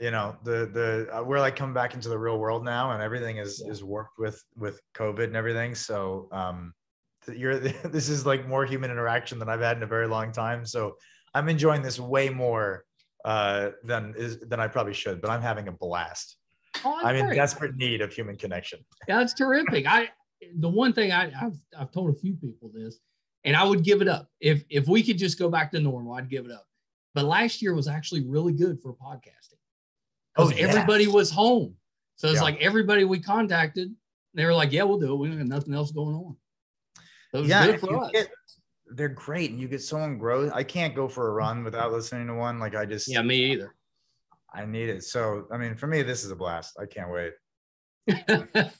you know, the the uh, we're like coming back into the real world now, and everything is Yeah. is worked with with COVID and everything. So, um, you're this is like more human interaction than I've had in a very long time. So, I'm enjoying this way more uh, than is than I probably should. But I'm having a blast. Oh, I'm in desperate need of human connection. Yeah, that's terrific. I the one thing I, I've I've told a few people this, and I would give it up if if we could just go back to normal. I'd give it up. But last year was actually really good for podcasting Oh, because yeah. everybody was home. So it's Yeah. like everybody we contacted, they were like, "Yeah, we'll do it. We don't have nothing else going on." So it was yeah, good if for you us. get they're great, and you get so engrossed. I can't go for a run without listening to one. Like I just Yeah, me either. I need it. So I mean, for me, this is a blast. I can't wait. well,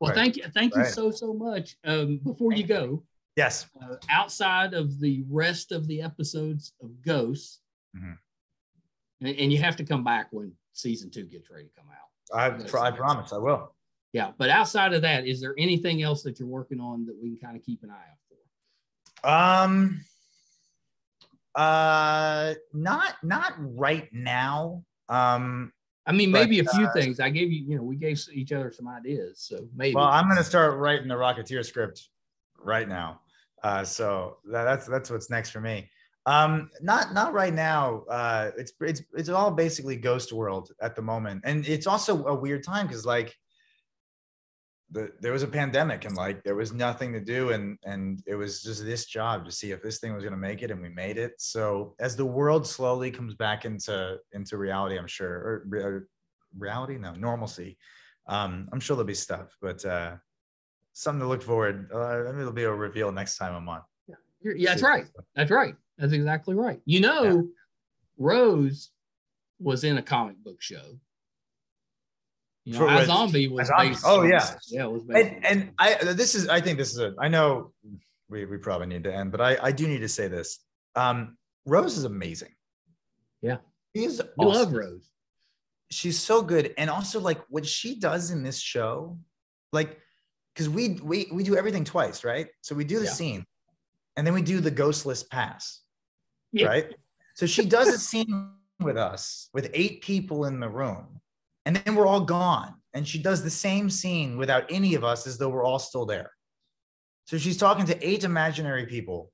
Right. thank you, thank you Right. so so much. Um, before you go, Yes. uh, outside of the rest of the episodes of Ghosts, Mhm. and, and you have to come back when season two gets ready to come out. I, pr- I promise I will. Yeah, but outside of that, is there anything else that you're working on that we can kind of keep an eye for? Um uh not not right now. Um I mean, But, maybe a few uh, things. I gave you, you know, we gave each other some ideas, so maybe. well, I'm gonna start writing the Rocketeer script right now. Uh so that, that's that's what's next for me. Um not not right now. Uh it's it's it's all basically ghost world at the moment. And it's also a weird time because like the, there was a pandemic and like there was nothing to do and and it was just this job to see if this thing was going to make it and we made it so as the world slowly comes back into into reality i'm sure or re- reality no normalcy um i'm sure there'll be stuff but uh something to look forward uh it'll be a reveal next time i'm on You're- yeah, that's right. That's right. That's exactly right. You know, Rose was in a comic book show. You know, For I Zombie was iZombie. based. Oh, on- yeah. yeah, it was based. on- and, and i this is i think this is a i know we, we probably need to end but i i do need to say this um rose is amazing Yeah. she's we awesome. love Rose. she's so good and also like what she does in this show like because we we we do everything twice right so we do the Yeah. scene and then we do the ghostless pass Yeah. right so she does a scene with us with eight people in the room and then we're all gone. And she does the same scene without any of us as though we're all still there. So she's talking to eight imaginary people.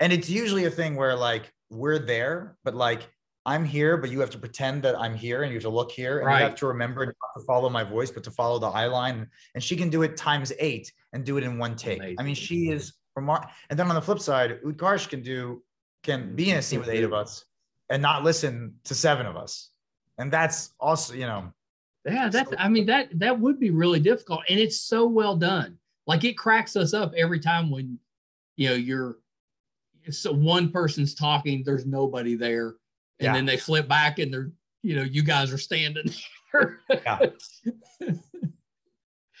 And it's usually a thing where like we're there but like i'm here but you have to pretend that i'm here and you have to look here. And you have to remember not to follow my voice but to follow the eye line. And she can do it times eight and do it in one take. I mean she is remar- and then on the flip side utkarsh can do can be in a scene with eight of us and not listen to seven of us. And that's also you know Yeah, that I mean that that would be really difficult, and it's so well done. Like it cracks us up every time when you know you're so one person's talking, there's nobody there, and Yeah. then they flip back and they're you know you guys are standing there. Yeah.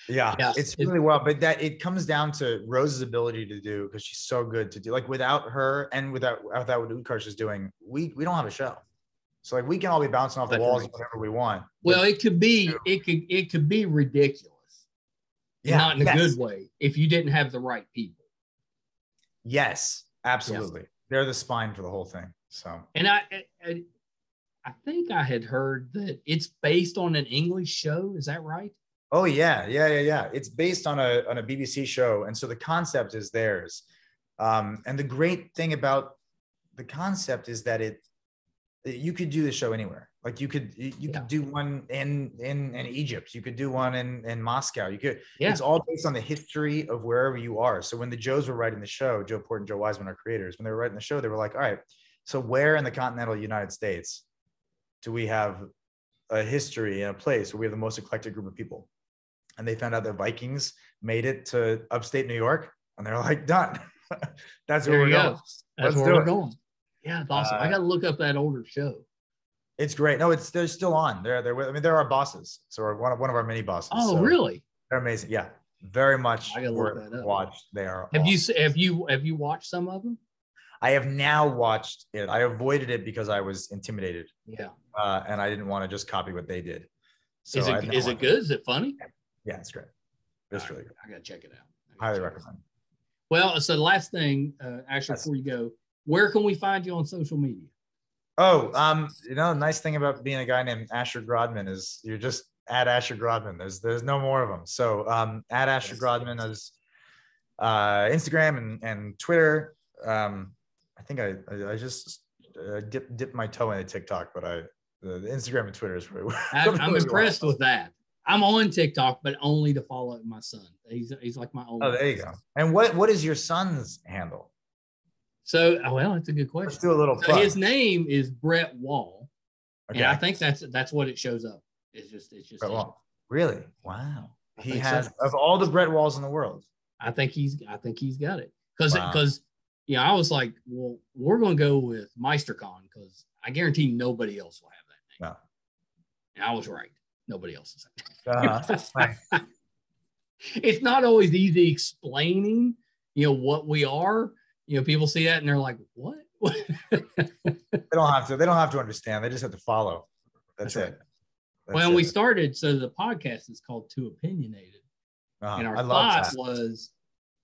yeah, Yeah, it's really well but that it comes down to rose's ability to do because she's so good to do like without her and without without what utkarsh is doing we we don't have a show so like we can all be bouncing off the walls whenever we want well, it could be it could it could be ridiculous, yeah not in a good way, if you didn't have the right people. yes absolutely they're the spine for the whole thing so And I, I I think I had heard that it's based on an English show. Is that right? Oh yeah, yeah, yeah, yeah. It's based on a on a BBC show, and so the concept is theirs. Um, and the great thing about the concept is that it you could do the show anywhere. Like you could you Yeah. could do one in in in Egypt. You could do one in in Moscow. You could. Yeah. It's all based on the history of wherever you are. So when the Joes were writing the show, Joe Port and Joe Wiseman are creators. When they were writing the show, they were like, all right, so where in the continental United States do we have a history and a place where we have the most eclectic group of people? And they found out the Vikings made it to upstate New York, and they're like, done. That's where we're going. go. That's Let's where we're going. Yeah, it's awesome. I Uh, got to look up that older show. It's great. No, it's they're still on. They're they're I mean they're our bosses. So we're one of one of our mini bosses. Oh, So really? They're amazing. Yeah, very much I gotta look that up. watch. They are. Have you awesome. s- have you have you watched some of them? I have now watched it. I avoided it because I was intimidated, Yeah. uh, and I didn't want to just copy what they did. So is it is it watched good? Is it funny? Yeah, it's great. It's All really right, good. I gotta check it out. I Highly check it recommend. Well, so the last thing, uh, actually, before you go, where can we find you on social media? Oh, um, you know, the nice thing about being a guy named Asher Grodman is you're just at Asher Grodman. There's there's no more of them. So um, at Asher. Grodman is uh, Instagram and and Twitter. Um, I think I I, I just uh, dip dip my toe into TikTok, but I the, the Instagram and Twitter is really. I, I'm impressed with that. I'm on TikTok, but only to follow my son. He's he's like my only. Oh, there you go. And what what is your son's handle? So, oh, well, that's a good question. Let's question. do a little So his name is Brett Wall, Okay. and I think that's that's what it shows up. It's just it's just. Brett him. Wall. Really? Wow. I He think so. has of all the Brett Walls in the world. I think he's I think he's got it because Wow. because you know, I was like, well, we're going to go with Meisterkhan because I guarantee nobody else will have that name. No. And I was right. Nobody else is. Uh-huh. it's not always easy explaining, you know, what we are. You know, people see that and they're like, what? they don't have to. They don't have to understand. They just have to follow. That's, That's it. right. That's when we started, so the podcast is called Too Opinionated. Uh-huh. and our I thought was,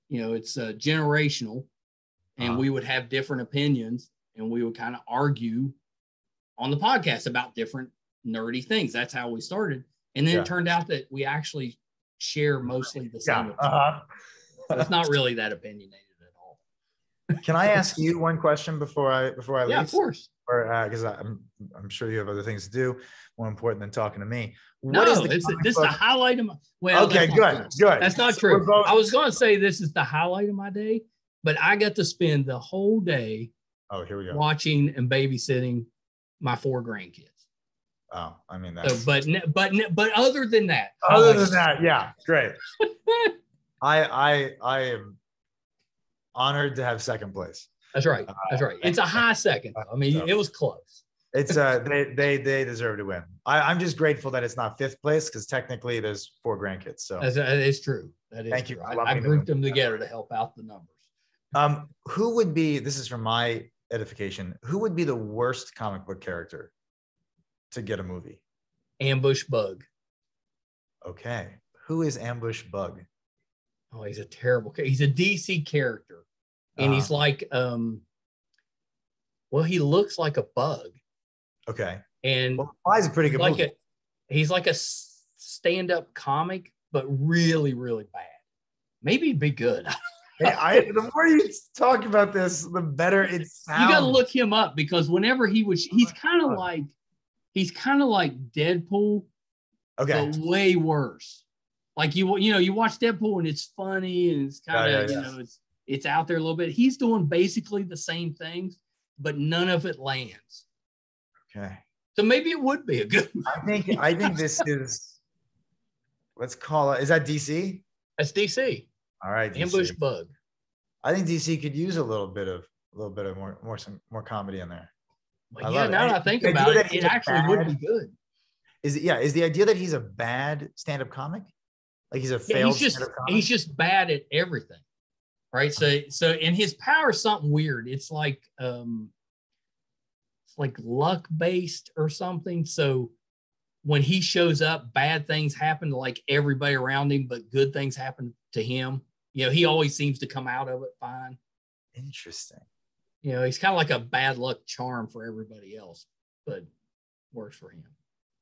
you know, it's uh, generational, and Uh-huh. we would have different opinions, and we would kind of argue on the podcast about different nerdy things. That's how we started, and then Yeah. it turned out that we actually share mostly the same. Yeah. Uh-huh. So it's not really that opinionated. Can I ask you one question before I before I Yeah, leave? of course. Or uh, because I'm I'm sure you have other things to do more important than talking to me. No, What is the it's, comic this is the highlight of my. Well, okay, that's good, true. good. That's not So true. both- I was going to say this is the highlight of my day, but I got to spend the whole day oh, here we go. watching and babysitting my four grandkids. Oh, I mean So, but but but other than that, other like than that, yeah, great. I I I am honored to have second place. that's right. That's right. It's a high second. I mean, So- it was close. It's uh they they they deserve to win. I, I'm just grateful that it's not fifth place because technically there's four grandkids. So That's, that is true. That is Thank you true. for I, I grouped them together to help out the numbers. um who would be this is for my edification, who would be the worst comic book character to get a movie? Ambush bug. Okay. Who is Ambush Bug? Oh, he's a terrible. He's a DC character, and he's Uh, like, um, well, he looks like a bug, okay. and Well, Fly's a pretty good like a he's like a stand-up comic, but really, really bad. Maybe he'd be good. Hey, I, the more you talk about this, the better it sounds. you got to look him up because whenever he was, he's kind of like he's kind of like Deadpool, Okay. but way worse. Like you, you know, you watch Deadpool and it's funny and it's kind of, Yeah, yeah, you know, it's it's out there a little bit. He's doing basically the same things, but none of it lands. Okay. So maybe it would be a good. I think I think this is let's call it is that DC? That's DC. All right. DC. Ambush bug. I think DC could use a little bit of a little bit of more more some more comedy in there. Well, I yeah, love it. that I think about it, it actually would be good. Is it yeah, is the idea that he's a bad stand-up comic? Like he's a Yeah, failed he's just he's just bad at everything right so so and his power is something weird it's like um it's like luck based or something so when he shows up bad things happen to like everybody around him but good things happen to him you know he always seems to come out of it fine interesting. you know he's kind of like a bad luck charm for everybody else but works for him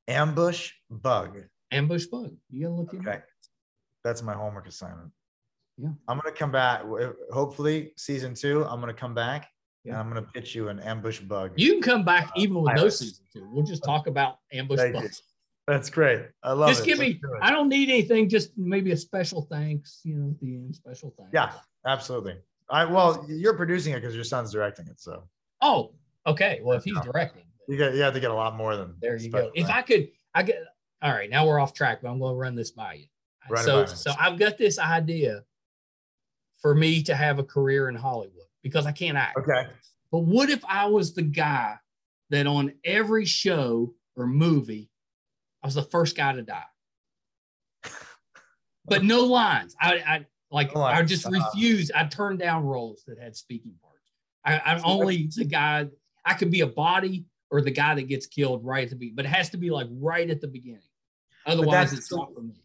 Ambush bug. ambush bug you gotta look him Okay. up. That's my homework assignment. Yeah. I'm gonna come back. Hopefully, season two. I'm gonna come back and I'm gonna pitch you an ambush bug. you can come back uh, even with no season two we'll just talk about ambush Thank bug you. That's great. I love just it. give Let's me do i don't need anything just maybe a special thanks you know at the end special thanks Yeah. Absolutely. I well, you're producing it because your son's directing it, so oh okay well if he's Yeah. directing you get you have to get a lot more than there you go if i could i get all right now we're off track but i'm going to run this by you It so so i've got this idea for me to have a career in hollywood because i can't act. Okay. but what if i was the guy that on every show or movie i was the first guy to die? But no lines. I i like No i just Uh-huh. refuse. I turn down roles that had speaking parts. I, i'm only the guy i could be a body or the guy that gets killed right at the beginning but it has to be like right at the beginning. Otherwise it's not for me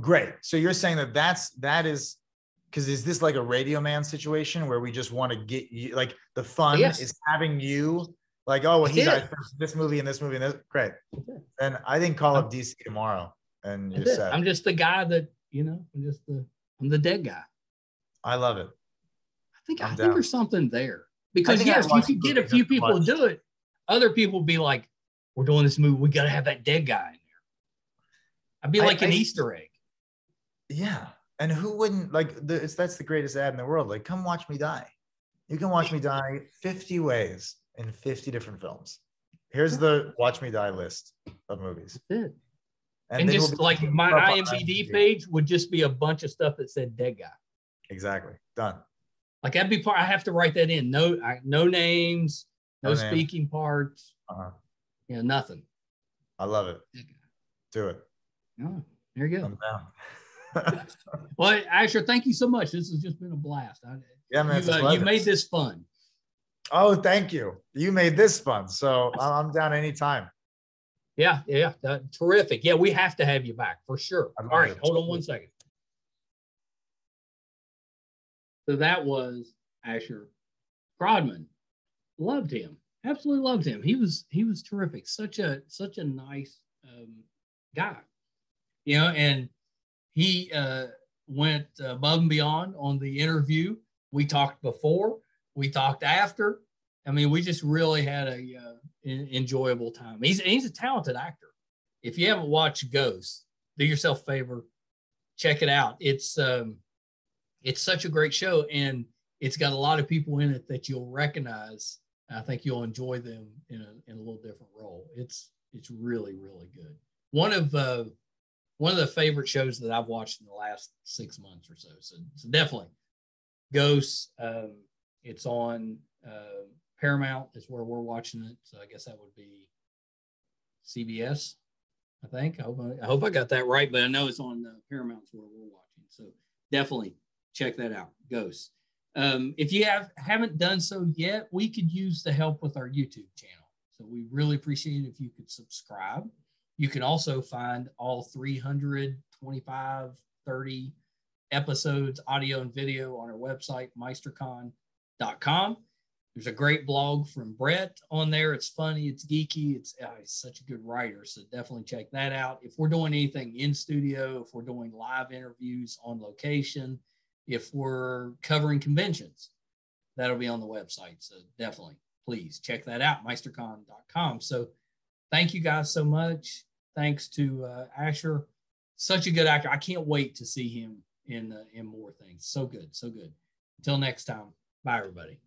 Great. So you're saying that that's that is because is this like a radio man situation where we just want to get you like the fun Yes. is having you like oh well it. got this movie and this movie and this great and I think call up DC tomorrow and you're set. i'm just the guy that you know i'm just the i'm the dead guy I love it. I think I'm i think there's something there because yes, you could get a few people to do it. Other people be like, "We're doing this movie. We got to have that dead guy in there." I'd be I- like an I- Easter egg. Yeah. And who wouldn't like the, it's that's the greatest ad in the world. Like, come watch me die. You can watch me die 50 ways in 50 different films. Here's the watch me die list of movies. That's it. And, just like my up IMDb page would just be a bunch of stuff that said dead guy. Exactly. Done. Like that'd be part. I have to write that in. No, I, no names, no, no speaking name. parts. Uh-huh. You know, nothing. I love it. Do it. Oh, there you go. Well, Asher, thank you so much. This has just been a blast. I, yeah, man. You, uh, you made this fun. Oh, thank you. You made this fun. So I'm down anytime. Yeah, yeah, uh, terrific. Yeah, we have to have you back for sure. All right, hold on one second. So that was Asher Grodman. Loved him. Absolutely loved him. He was he was terrific. Such a such a nice um, guy. You know, and he uh, went above and beyond on the interview. We talked before, we talked after. I mean, we just really had a uh, enjoyable time. He's he's a talented actor. If you haven't watched Ghost, do yourself a favor, check it out. It's um, it's such a great show and it's got a lot of people in it that you'll recognize. I think you'll enjoy them in a, in a little different role. It's it's really really good. One of uh, one of the favorite shows that I've watched in the last six months or so. So, so definitely, Ghosts. Um, it's on uh, Paramount. Is where we're watching it. So I guess that would be CBS. I think. I hope I, I hope I got that right, but I know it's on uh, Paramount's where we're watching. So definitely check that out. Ghosts. Um, if you have haven't done so yet, we could use the help with our YouTube channel. So we really appreciate if you could subscribe. You can also find all 325, 30 episodes, audio and video on our website, Meisterkhan.com. There's a great blog from Brett on there. It's funny, it's geeky, it's, uh, he's such a good writer. So definitely check that out. If we're doing anything in studio, if we're doing live interviews on location, if we're covering conventions, that'll be on the website. So definitely, please check that out, Meisterkhan.com. So thank you guys so much. Thanks to uh, Asher, such a good actor. I can't wait to see him in uh, in more things. So good, so good. Until next time, bye everybody.